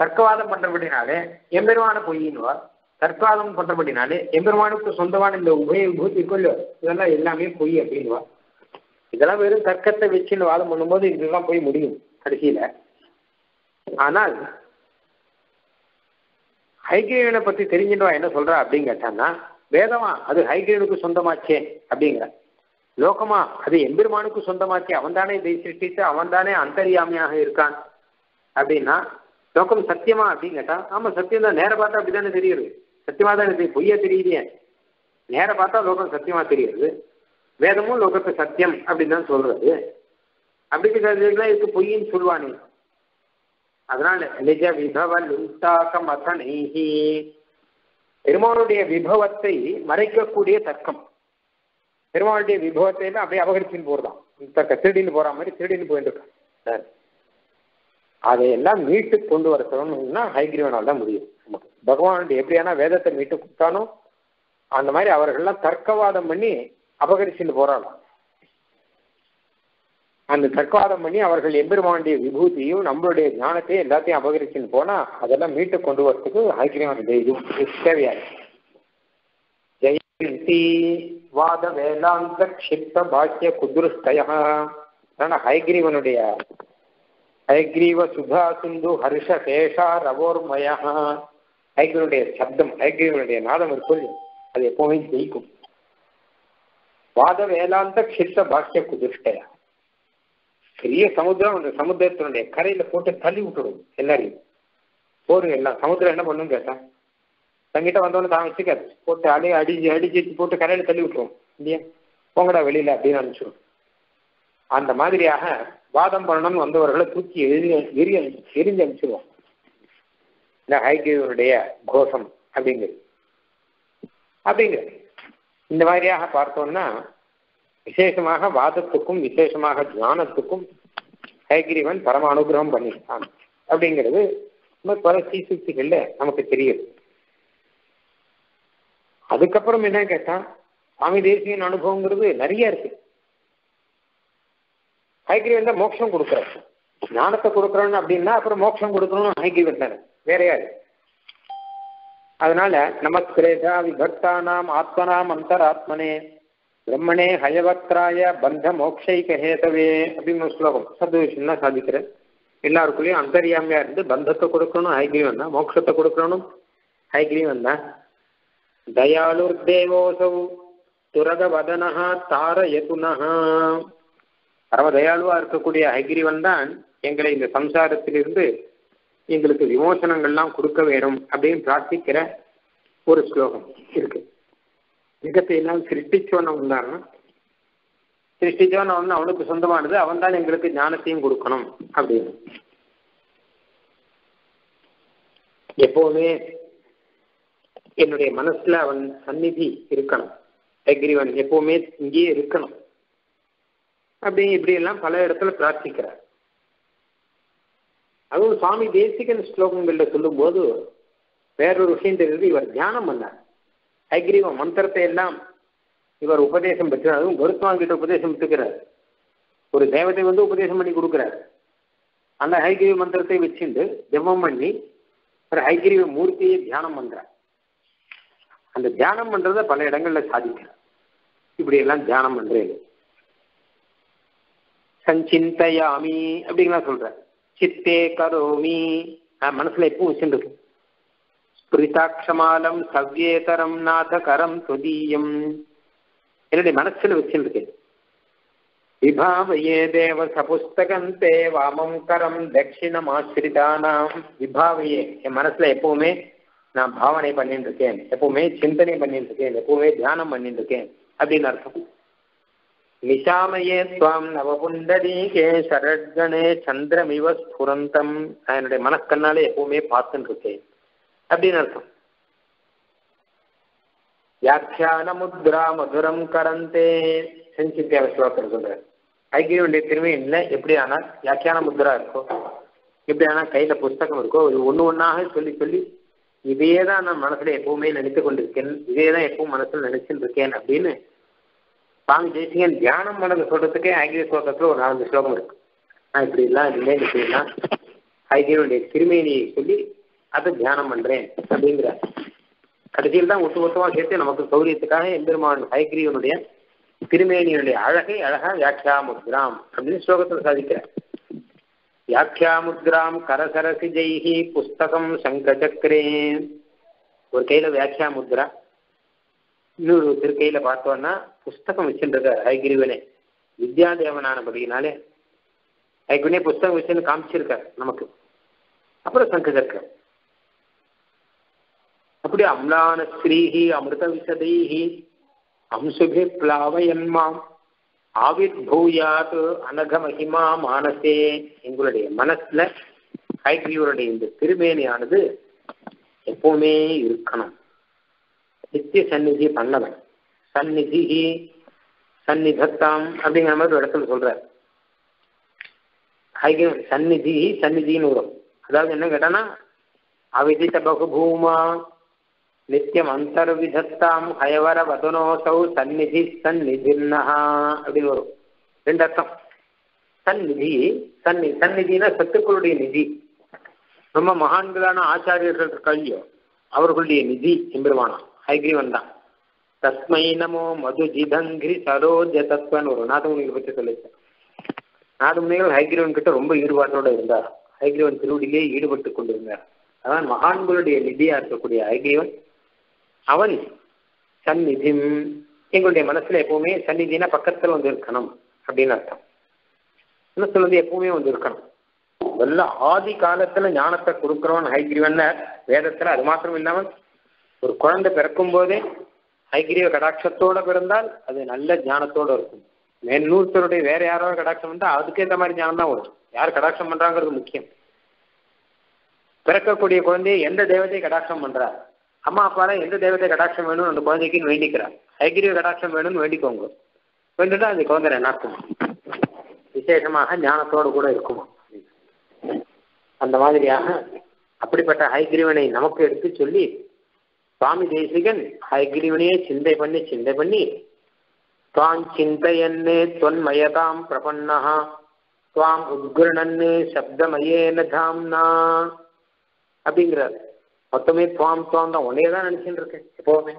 தர்க்கவாதம் பண்றபடினாலே எம்பெருமான பொய்யின்னுவா தர்க்கவாதம் பண்றபடினாலே எம்பெருமானுக்கு சொந்தமான இந்த உபய விபூதி கொள்ளு இதெல்லாம் எல்லாமே பொய் அப்படின்வா இதெல்லாம் வெறும் தர்க்கத்தை வச்சுன்னு வாதம் பண்ணும்போது இதெல்லாம் போய் முடியும் கடைசியில. ஆனால் ஐக்கியனை பத்தி தெரிஞ்சுட்டு என்ன சொல்றா அப்படின்னு கேட்டான்னா வேதமா? அது ஹைகிரீவனுக்கு சொந்தமாச்சே அப்படிங்கிற. லோகமா? அது எம்பெருமானுக்கு சொந்தமாச்சே. அவன் தானே இதை சிருஷ்டித்து அவன் தானே அந்தரியாமையாக இருக்கான் அப்படின்னா லோகம் சத்தியமா அப்படின்னு கேட்டா ஆமா சத்தியம் தான் நேர பார்த்தா அப்படிதானே தெரியுது. சத்தியமா தான் தெரியும் பொய்யா தெரியுதே. நேர பார்த்தா லோகம் சத்தியமா தெரியுது. வேதமும் லோகத்து சத்தியம் அப்படின்னு தான் சொல்றது. அப்படிங்கிறதுலாம் இதுக்கு பொய்ன்னு சொல்லுவானே அதனால நிஜ விபவ லுண்டாக்க மதனைஹி பெருமானுடைய விபவத்தை மறைக்கக்கூடிய தர்க்கம். பெருமாளுடைய விபவத்தை அப்படியே அபகரிச்சுன்னு போறதான் தர்க்க திருடின்னு போற மாதிரி திருடின்னு போயிட்டு இருக்கான். அதையெல்லாம் மீட்டு கொண்டு வர சொல்லணும்னா ஹைகிரீவனால் தான் முடியும். நமக்கு பகவானுடைய எப்படியானா வேதத்தை மீட்டு கொடுத்தானோ அந்த மாதிரி அவர்கள்லாம் தர்க்கவாதம் பண்ணி அபகரிச்சுட்டு போறாளாம். அந்த தற்காலம் பண்ணி அவர்கள் எம்பெருமானுடைய விபூதியும் நம்மளுடைய ஞானத்தையும் எல்லாத்தையும் அபகரிச்சுன்னு போனா அதெல்லாம் மீட்டு கொண்டு வரத்துக்கு ஹைகிரீவனுடைய இது தேவையாது. ஜெயந்தி வாத வேதாந்த கஷிப்த பாக்கிய குதுருஷ்டய. ஹைகிரீவனுடைய ஹைகிரீவ சுதா சிந்து ஹர்ஷ சேஷா ரவோர்மய. ஹைகிரனுடைய சப்தம் ஹைகிரீவனுடைய நாதம் இருக்கும் அது எப்பவுமே ஜெயிக்கும். வாத வேதாந்த கஷிப்த பாக்கிய குதிருஷ்டயா. பெரிய சமுத்திரம் அந்த சமுத்திரத்தினுடைய கரையில போட்டு தள்ளி விட்டுடும் எல்லாரையும். போருங்க எல்லாம். சமுத்திரம் என்ன பண்ணும் கேட்டா தங்கிட்ட வந்தவொடனே தான் வச்சுக்காது. போட்டு அடி அடிச்சு அடிச்சு போட்டு கரையில தள்ளி விட்டுரும். இல்லையா? போங்கடா வெளியில அப்படின்னு அனுப்பிச்சிடும். அந்த மாதிரியாக வாதம் பண்ணணும்னு வந்தவர்களை தூக்கி எரி எரி எரிஞ்சு அனுப்பிச்சிடுவோம் இந்த ஹைகிரீவனுடைய கோஷம் அப்படிங்கிறது. அப்படிங்கிறது. இந்த மாதிரியாக பார்த்தோம்னா விசேஷமாக வாதத்துக்கும் விசேஷமாக ஞானத்துக்கும் ஹைகிரீவன் பரம அனுகிரகம் பண்ணியிருக்கான். அப்படிங்கிறது நம்ம பல சீசுக்திகள்ல நமக்கு தெரியுது. அதுக்கப்புறம் என்ன கேட்டா சுவாமி தேசியன் அனுபவங்கிறது நிறைய இருக்கு. ஹைகிரீவன் தான் மோட்சம் கொடுக்குறாரு. ஞானத்தை கொடுக்குறோன்னு அப்படின்னா அப்புறம் மோட்சம் கொடுக்கணும்னு ஹைகிரீவன் தானே. வேற யாரு? அதனால நமஸ்கிரேதா விபக்தானாம் ஆத்மனாம் அந்தராத்மனே பிரம்மனே ஹயவக்ராய பந்த மோக்ஷைக ஹேதவே அப்படின்னு ஒரு ஸ்லோகம் சத்விஷயம் தான் சாதிக்கிறேன் எல்லாருக்குள்ளேயும் அந்தரியாமையா இருந்து பந்தத்தை கொடுக்கணும் ஹைகிரீவன் தான் மோட்சத்தை கொடுக்கணும் ஹைகிரீவன் தான் தயாளுர் தேவோசௌ துரக வதனஹா தாரயதுனஹா பரம தயாளுவா இருக்கக்கூடிய ஹைகிரீவன் தான் எங்களை இந்த சம்சாரத்திலிருந்து எங்களுக்கு விமோசனங்கள்லாம் கொடுக்க வேணும் அப்படின்னு பிரார்த்திக்கிற ஒரு ஸ்லோகம் இருக்கு. யுகத்தை எல்லாம் சிருஷ்டிச்சவன் தான் சிருஷ்டிச்சவன் அவன் அவனுக்கு சொந்தமானது அவன் தான் எங்களுக்கு ஞானத்தையும் கொடுக்கணும் அப்படின்னு. எப்பவுமே என்னுடைய மனசுல அவன் சந்நிதி இருக்கணும். அக்ரிவன் எப்பவுமே இங்கேயே இருக்கணும். அப்படி இப்படி எல்லாம் பல இடத்துல பிரார்த்திக்கிறார். அதுவும் சுவாமி தேசிகன் ஸ்லோகங்கள்ல சொல்லும்போது வேறொரு விஷயம் தெரிஞ்சது இவர் தியானம் பண்ணார். ஐகிரீவ மந்திரத்தை எல்லாம் இவர் உபதேசம் பெற்றார். அதுவும் கருத்வான் கிட்ட உபதேசம் பெற்றுக்கிறார். ஒரு தேவதை வந்து உபதேசம் பண்ணி கொடுக்குறார். அந்த ஹைகிரீவ மந்திரத்தை வச்சுண்டு ஜெபம் பண்ணி ஒரு ஹைகிரீவ மூர்த்தியை தியானம் பண்றார். அந்த தியானம் பண்றத பல இடங்கள்ல சாதிக்கிறார். இப்படி எல்லாம் தியானம் பண்றேன். சஞ்சிந்தயாமி அப்படிங்கலாம் சொல்ற சித்தே கரோமி. மனசில் மனசுல எப்பவும் வச்சுருக்கு ஸ்பிரிதாட்சமாலம் சவ்யேதரம் நாதகரம் துதீயம். என்னுடைய மனசுல வச்சுருக்கேன் விபாவையே தேவ சபுஸ்தகந்தே வாமம் கரம் தட்சிணம் ஆசிரிதானாம். விபாவையே என் மனசுல எப்பவுமே நான் பாவனை பண்ணிட்டு இருக்கேன் எப்பவுமே சிந்தனை பண்ணிட்டு இருக்கேன் எப்பவுமே தியானம் பண்ணிட்டு இருக்கேன் அப்படின்னு அர்த்தம். நிஷாமையே துவாம் நவபுண்டரீகே சரட்கணே சந்திரமிவ ஸ்புரந்தம். நான் என்னுடைய மனக்கண்ணாலே எப்பவுமே பார்த்துட்டு இருக்கேன் அப்படின்னு அர்த்தம். வியாக்கியான முத்ரா மதுரம் கரந்தே. செஞ்சித்தியாவ ஸ்லோகத்தில் சொல்றாரு. ஐக்கியனுடைய திருமையில எப்படி ஆனால் வியாக்கியான முத்ரா இருக்கோ எப்படி ஆனால் கையில புஸ்தகம் இருக்கோ இது ஒன்று ஒன்றாக சொல்லி சொல்லி இதையே தான் நான் மனசுல எப்பவுமே நினைத்து கொண்டிருக்கேன் இதே தான் எப்பவும் மனசுல நினைச்சுட்டு இருக்கேன் அப்படின்னு சுவாமி ஜெய்சிங்கன் தியானம் பண்ணது சொல்றதுக்கே ஐக்கிய ஸ்லோகத்துல ஒரு நாலஞ்சு ஸ்லோகம் இருக்கு. நான் இப்படி எல்லாம் இல்லை இப்படி எல்லாம் ஐக்கியனுடைய திருமேனியை சொல்லி அதை தியானம் பண்றேன் அப்படிங்கிறார் கடைசியில் தான் ஒட்டு மொத்தமாக சேர்த்து நமக்கு சௌரியத்துக்காக எம்பெருமான் ஹைகிரீவனுடைய திருமேனியனுடைய அழகை அழகா வியாக்கியா முத்ராம் அப்படின்னு ஸ்லோகத்தில் சாதிக்கிறார். வியாக்கியா முத்ராம் கரசரசி ஜெய்ஹி புஸ்தகம் சங்கச்சக்கரே ஒரு கையில வியாக்கியா முத்ரா இன்னொரு திருக்கையில பார்த்தோம்னா புஸ்தகம் வச்சுருக்க ஹைகிரிவனே வித்யாதேவனானபடினாலே ஹைகிரிவனே புஸ்தகம் வச்சுன்னு காமிச்சிருக்கார் நமக்கு. அப்புறம் சங்கச்சக்கரம் அப்படி அம்லான ஸ்ரீஹி அமிர்த விசதைஹி அம்சுபி பிளாவயன்மாம் ஆவிர் பூயாத் அனக மகிமா மானசே எங்களுடைய மனசுல ஹைகிரிவருடைய இந்த திருமேனியானது எப்பவுமே இருக்கணும். நித்திய சந்நிதி பண்ணவன். சந்நிதி சந்நிதத்தாம் அப்படிங்கிற மாதிரி ஒரு இடத்துல சொல்றார். ஹைகிரி சந்நிதி சந்நிதின்னு வரும். அதாவது என்ன கேட்டானா அவிதித்த பகுபூமா நித்தியம் அந்தர்விதத்தாம் ஹயவர வதனோசௌ சந்நிதி சந்நிதின்னஹா அப்படின்னு வரும். ரெண்டு அர்த்தம் சந்நிதி சன்னி சந்நிதினா சத்துக்களுடைய நிதி. ரொம்ப மகான்களான ஆச்சாரியர்கள் கல்யோ அவர்களுடைய நிதி எம்பெருமானா ஹைகிரீவன் தான். தஸ்மை நமோ மது ஜிதங்கிரி சரோஜ தத்வன் ஒரு நாதமுனிகளை பற்றி சொல்லிச்சு நாதமுனிகள் ஹைகிரீவன் கிட்ட ரொம்ப ஈடுபாட்டோட இருந்தார். ஹைகிரீவன் திருவடியிலே ஈடுபட்டு கொண்டிருந்தார். அதான் மகான்களுடைய நிதியா இருக்கக்கூடிய ஹைகிரீவன் அவன் சந்நிதி எங்களுடைய மனசுல எப்பவுமே சந்நிதினா பக்கத்துல வந்து இருக்கணும் அப்படின்னு அர்த்தம். மனசுல வந்து எப்பவுமே வந்து இருக்கணும். நல்ல ஆதி காலத்துல ஞானத்தை கொடுக்கிறவன் ஹைகிரீவன் வேதத்துல அது மாத்திரம் இல்லாமல் ஒரு குழந்தை பிறக்கும் போதே ஹைகிரீவ கடாட்சத்தோட பிறந்தால் அது நல்ல ஞானத்தோட இருக்கும். மேன்னூத்தருடைய வேற யாரோ கடாட்சம் வந்தா அதுக்கேற்ற மாதிரி ஞானம் தான் வரும். யார் கடாட்சம் பண்றாங்கிறது முக்கியம். பிறக்கக்கூடிய குழந்தையை எந்த தேவதையை கடாட்சம் பண்றார் அம்மா அப்பாலாம் எந்த தேவத்தை கடாட்சம் வேணும்னு அந்த குழந்தைக்குன்னு வேண்டிக்கிறார் ஐகிரிய கடாட்சம் வேணும்னு வேண்டிக்கோங்க. வேண்டுட்டா அந்த குழந்தை நன்னாக்குமா விசேஷமாக ஞானத்தோடு கூட இருக்குமா? அந்த மாதிரியாக அப்படிப்பட்ட ஹைகிரீவனை நமக்கு எடுத்து சொல்லி சுவாமி தேசிகன் ஹயகிரிவனையே சிந்தை பண்ணி சிந்தை பண்ணி துவாம் சிந்தையன்னு தொன்மயதாம் பிரபன்னா துவாம் உத்கிருணன்னு சப்தமயேன தாம்னா அப்படிங்கிறார். மொத்தமே துவாம் துவாம் தான். உன்னையே தான் நினைச்சுட்டு இருக்கேன் எப்பவுமே.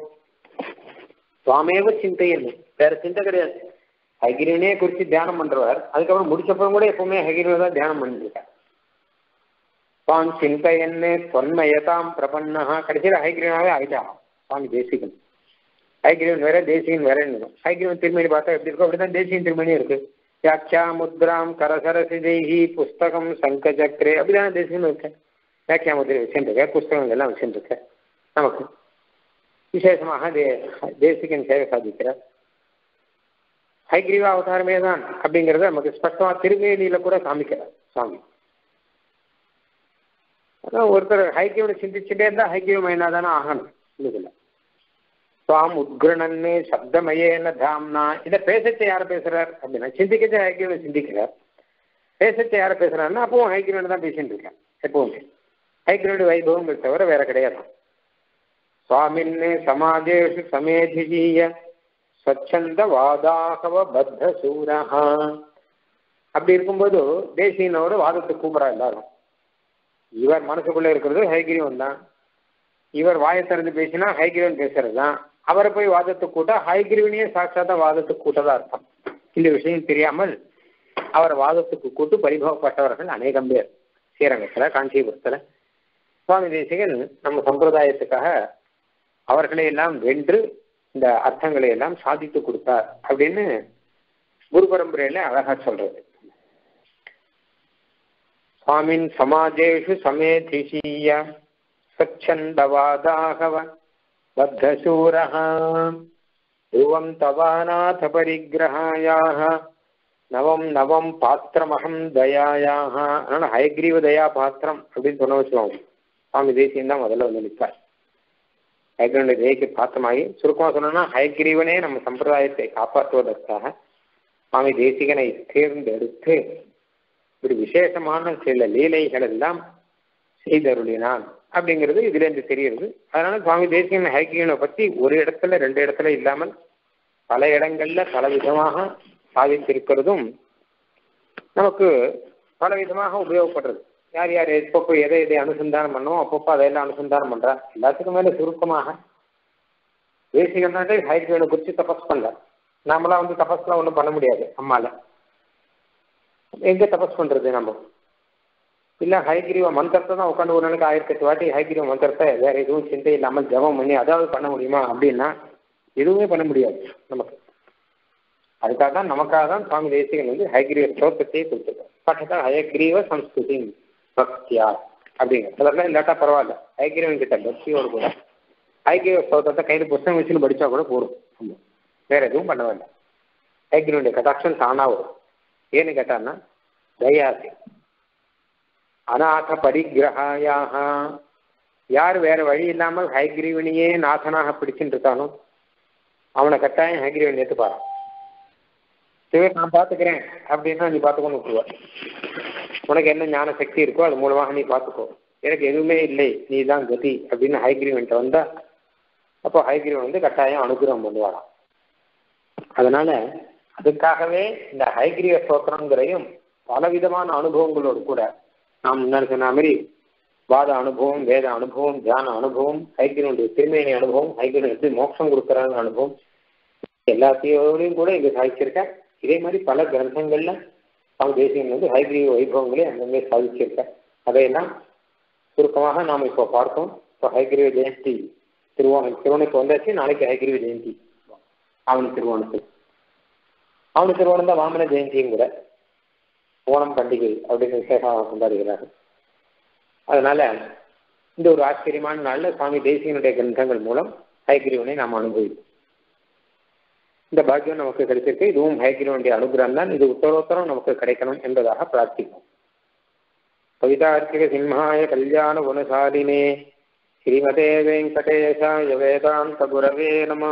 சுவாமேவ சிந்தையன்னு. வேற சிந்தை கிடையாது. ஹகிரனே குறித்து தியானம் பண்றவர். அதுக்கப்புறம் முடிச்சப்பறம் கூட எப்பவுமே ஹகிரனை தான் தியானம் பண்ணிருக்கார் சுவாமி சிந்தையன்னு தொன்மயதாம் பிரபன்னா கடைசியில் ஹைகிரனாவே ஆயிட்டான். சுவாமி தேசிகன். ஹைகிரீவன் வேற தேசிகன் வேற ஹைகிரன் திருமணி பார்த்தா எப்படி இருக்கோ அப்படிதான் தேசிகன் திருமணி இருக்கு. வியாக்கியா முத்ராம் கரசரசி தேகி புஸ்தகம் சங்கச்சக்கரே அப்படிதான் தேசிகன் இருக்கேன். வியாக்கியா முத்திரை வச்சுருக்க புஸ்தகங்கள் எல்லாம் வச்சுருக்க நமக்கு விசேஷமாக தே தேசிகன் சேவை சாதிக்கிறார். ஹைகிரீவ அவதாரமே தான் அப்படிங்கிறத நமக்கு ஸ்பஷ்டமா திருவேணியில கூட காமிக்கிறார் சுவாமி. அதான் ஒருத்தர் ஹைகிரீவனை சிந்திச்சுட்டே இருந்தா ஹைக்கியமயனா தானே ஆகணும் இதுல. சுவாம் உத்கிரணன்னு சப்தமயேன தாம்னா இதை பேசச்ச யார் பேசுறார் அப்படின்னா சிந்திக்கச்ச ஹைகிரீவனை சிந்திக்கிறார். பேசச்ச யார் பேசுறாருன்னா அப்பவும் ஹைகிரீவனை தான் பேசிட்டு இருக்கேன் எப்பவுமே. ஹைகிரேடு வைபவம் தவிர வேற கிடையாது. சுவாமின்னு சமாஜேஷு சமேதிஜீய ஸ்வச்சந்த வாதாகவ பத்த சூரஹா அப்படி இருக்கும்போது தேசியனோட வாதத்தை கூப்பிடா எல்லாரும். இவர் மனசுக்குள்ள இருக்கிறது ஹைகிரீவன் தான். இவர் வாயை திறந்து பேசினா ஹைகிரீவன் பேசுறது தான். அவரை போய் வாதத்தை கூட்டா ஹைகிரீவனையே சாட்சாத்தான் வாதத்துக்கு கூட்டதா அர்த்தம். இந்த விஷயம் தெரியாமல் அவர் வாதத்துக்கு கூட்டு பரிபவப்பட்டவர்கள் அநேகம் பேர். ஸ்ரீரங்கத்துல காஞ்சிபுரத்துல சுவாமி தேசிகன் நம்ம சம்பிரதாயத்துக்காக அவர்களை எல்லாம் வென்று இந்த அர்த்தங்களை எல்லாம் சாதித்து கொடுத்தார் அப்படின்னு குரு பரம்பரையில அழகா சொல்றது சுவாமின் சமாஜேஷு சமேதிஷீய ஸ்வச்சந்தவாதாகவ பத்தசூரः ध्रुवं तवानाथ परिग्रहायाः நவம் நவம் பாத்திரமகம் தயாயாக அதனால ஹயக்ரீவ தயா பாத்திரம் அப்படின்னு சொன்ன வச்சுக்கோங்க சுவாமி தேசியம் தான் முதல்ல வந்து நிற்பார். ஹயக்ரீவனுடைய தேசிய பாத்திரமாகி சுருக்கமாக சொன்னோம்னா ஹயக்ரீவனே நம்ம சம்பிரதாயத்தை காப்பாற்றுவதற்காக சுவாமி தேசிகனை தேர்ந்தெடுத்து ஒரு விசேஷமான சில லீலைகள் எல்லாம் செய்தருளினான் அப்படிங்கிறது இதுல இருந்து தெரியுது அதனால சுவாமி தேசிகன் ஹைக்கியனை பற்றி ஒரு இடத்துல ரெண்டு இடத்துல இல்லாமல் பல இடங்கள்ல பல விதமாக சாதித்திருக்கிறதும் நமக்கு பல விதமாக உபயோகப்படுறது. யார் யார் எப்பப்போ எதை எதை அனுசந்தானம் பண்ணோம் அப்பப்போ அதையெல்லாம் அனுசந்தானம் பண்ணுறா எல்லாத்துக்கும் மேலே சுருக்கமாக தேசிகன் தான் குறித்து தபஸ் பண்ணல நாமளாம் வந்து தபஸ்லாம் ஒன்றும் பண்ண முடியாது அம்மால. எங்கே தபஸ் பண்ணுறது நம்ம? இல்லை ஹைகிரீவ மந்திரத்தை தான் உட்காந்து ஒரு நாளைக்கு ஆயிரத்தெட்டு வாட்டி ஹைகிரீவ மந்திரத்தை வேற எதுவும் சிந்தை இல்லாமல் ஜபம் பண்ணி அதாவது பண்ண முடியுமா அப்படின்னா எதுவுமே பண்ண முடியாது நமக்கு. அதுக்காக தான் நமக்காக தான் சுவாமி தேசிகன் வந்து ஹைகிரீவ ஸ்லோகத்தையே கொடுத்துருக்கார். பட்டத்தான் ஹயக்ரீவ சம்ஸ்கிருதி பக்தியா? அப்படிங்க. சிலர்லாம் இல்லாட்டா பரவாயில்ல. ஐக்கியவன் கிட்ட பக்தியோடு கூட ஐக்கிய ஸ்தோத்திரத்தை கையில் புத்தகம் வச்சுன்னு படித்தா கூட போடும் வேற எதுவும் பண்ண வேண்டாம் ஐக்கியனுடைய கடாட்சம் தானாக வரும். ஏன்னு கேட்டான்னா தயாசி. அநாத பரிகிரகாயாக யார் வேற வழி இல்லாமல் ஹைகிரீவனையே நாசனாக பிடிச்சுட்டு இருக்கானோ அவனை கட்டாயம் ஹைகிரீவன் ஏற்றுப்பாரான் சரி நான் பார்த்துக்கிறேன் அப்படின்னா நீ பார்த்துக்கொண்டு விட்டுருவா. உனக்கு என்ன ஞான சக்தி இருக்கோ அது மூலமாக நீ பார்த்துக்கோ. எனக்கு எதுவுமே இல்லை. நீ தான் கதி அப்படின்னு ஹைகிரீவன்ட்ட வந்தா அப்போ ஹைகிரீவன் வந்து கட்டாயம் அனுகிரகம் பண்ணுவாராம் அதனால அதுக்காகவே இந்த ஹைகிரீவ ஸ்தோத்திரங்கிறையும் பலவிதமான அனுபவங்களோடு கூட நாம் முன்னாடி சொன்ன மாதிரி வாத அனுபவம் வேத அனுபவம் தியான அனுபவம் ஹைகிரனுடைய திருமேனி அனுபவம் ஹைகிரன் எப்படி மோட்சம் கொடுக்குறாங்க அனுபவம் எல்லாத்தையோடையும் கூட இங்க சாதிச்சிருக்க இதே மாதிரி பல கிரந்தங்கள்ல சுவாமி தேசியன் வந்து ஹைகிரீவ வைபவங்களே அந்தமாரி சாதிச்சிருக்க அதையெல்லாம் சுருக்கமாக நாம் இப்போ பார்த்தோம் இப்போ ஹைகிரீவ ஜெயந்தி திருவோணம் திருவனுக்கு வந்தாச்சு நாளைக்கு ஹைகிரீவ ஜெயந்தி. அவன் திருவோணத்துக்கு ஆவணி திருவோணம் தான் வாமன ஜெயந்தியும் கூட ஓணம் பண்டிகை அப்படின்னு விசேஷமாக கொண்டாடுகிறார்கள். அதனால இந்த ஒரு ஆச்சரியமான நாளில் சுவாமி தேசியனுடைய கிரந்தங்கள் மூலம் ஹைகிரீவனை நாம் அனுபவிப்போம். இந்த பாக்கியம் நமக்கு கிடைச்சிருக்கு இதுவும் ஹயகிரிவனுடைய அனுகிரகம் தான் இது உத்தரோத்தரம் நமக்கு கிடைக்கணும் என்பதாக பிரார்த்திப்போம் கவிதார்த்திக சிம்ஹாய கல்யாண குணசாலினே ஸ்ரீமதே வெங்கடேசாய வேதாந்த குரவே நம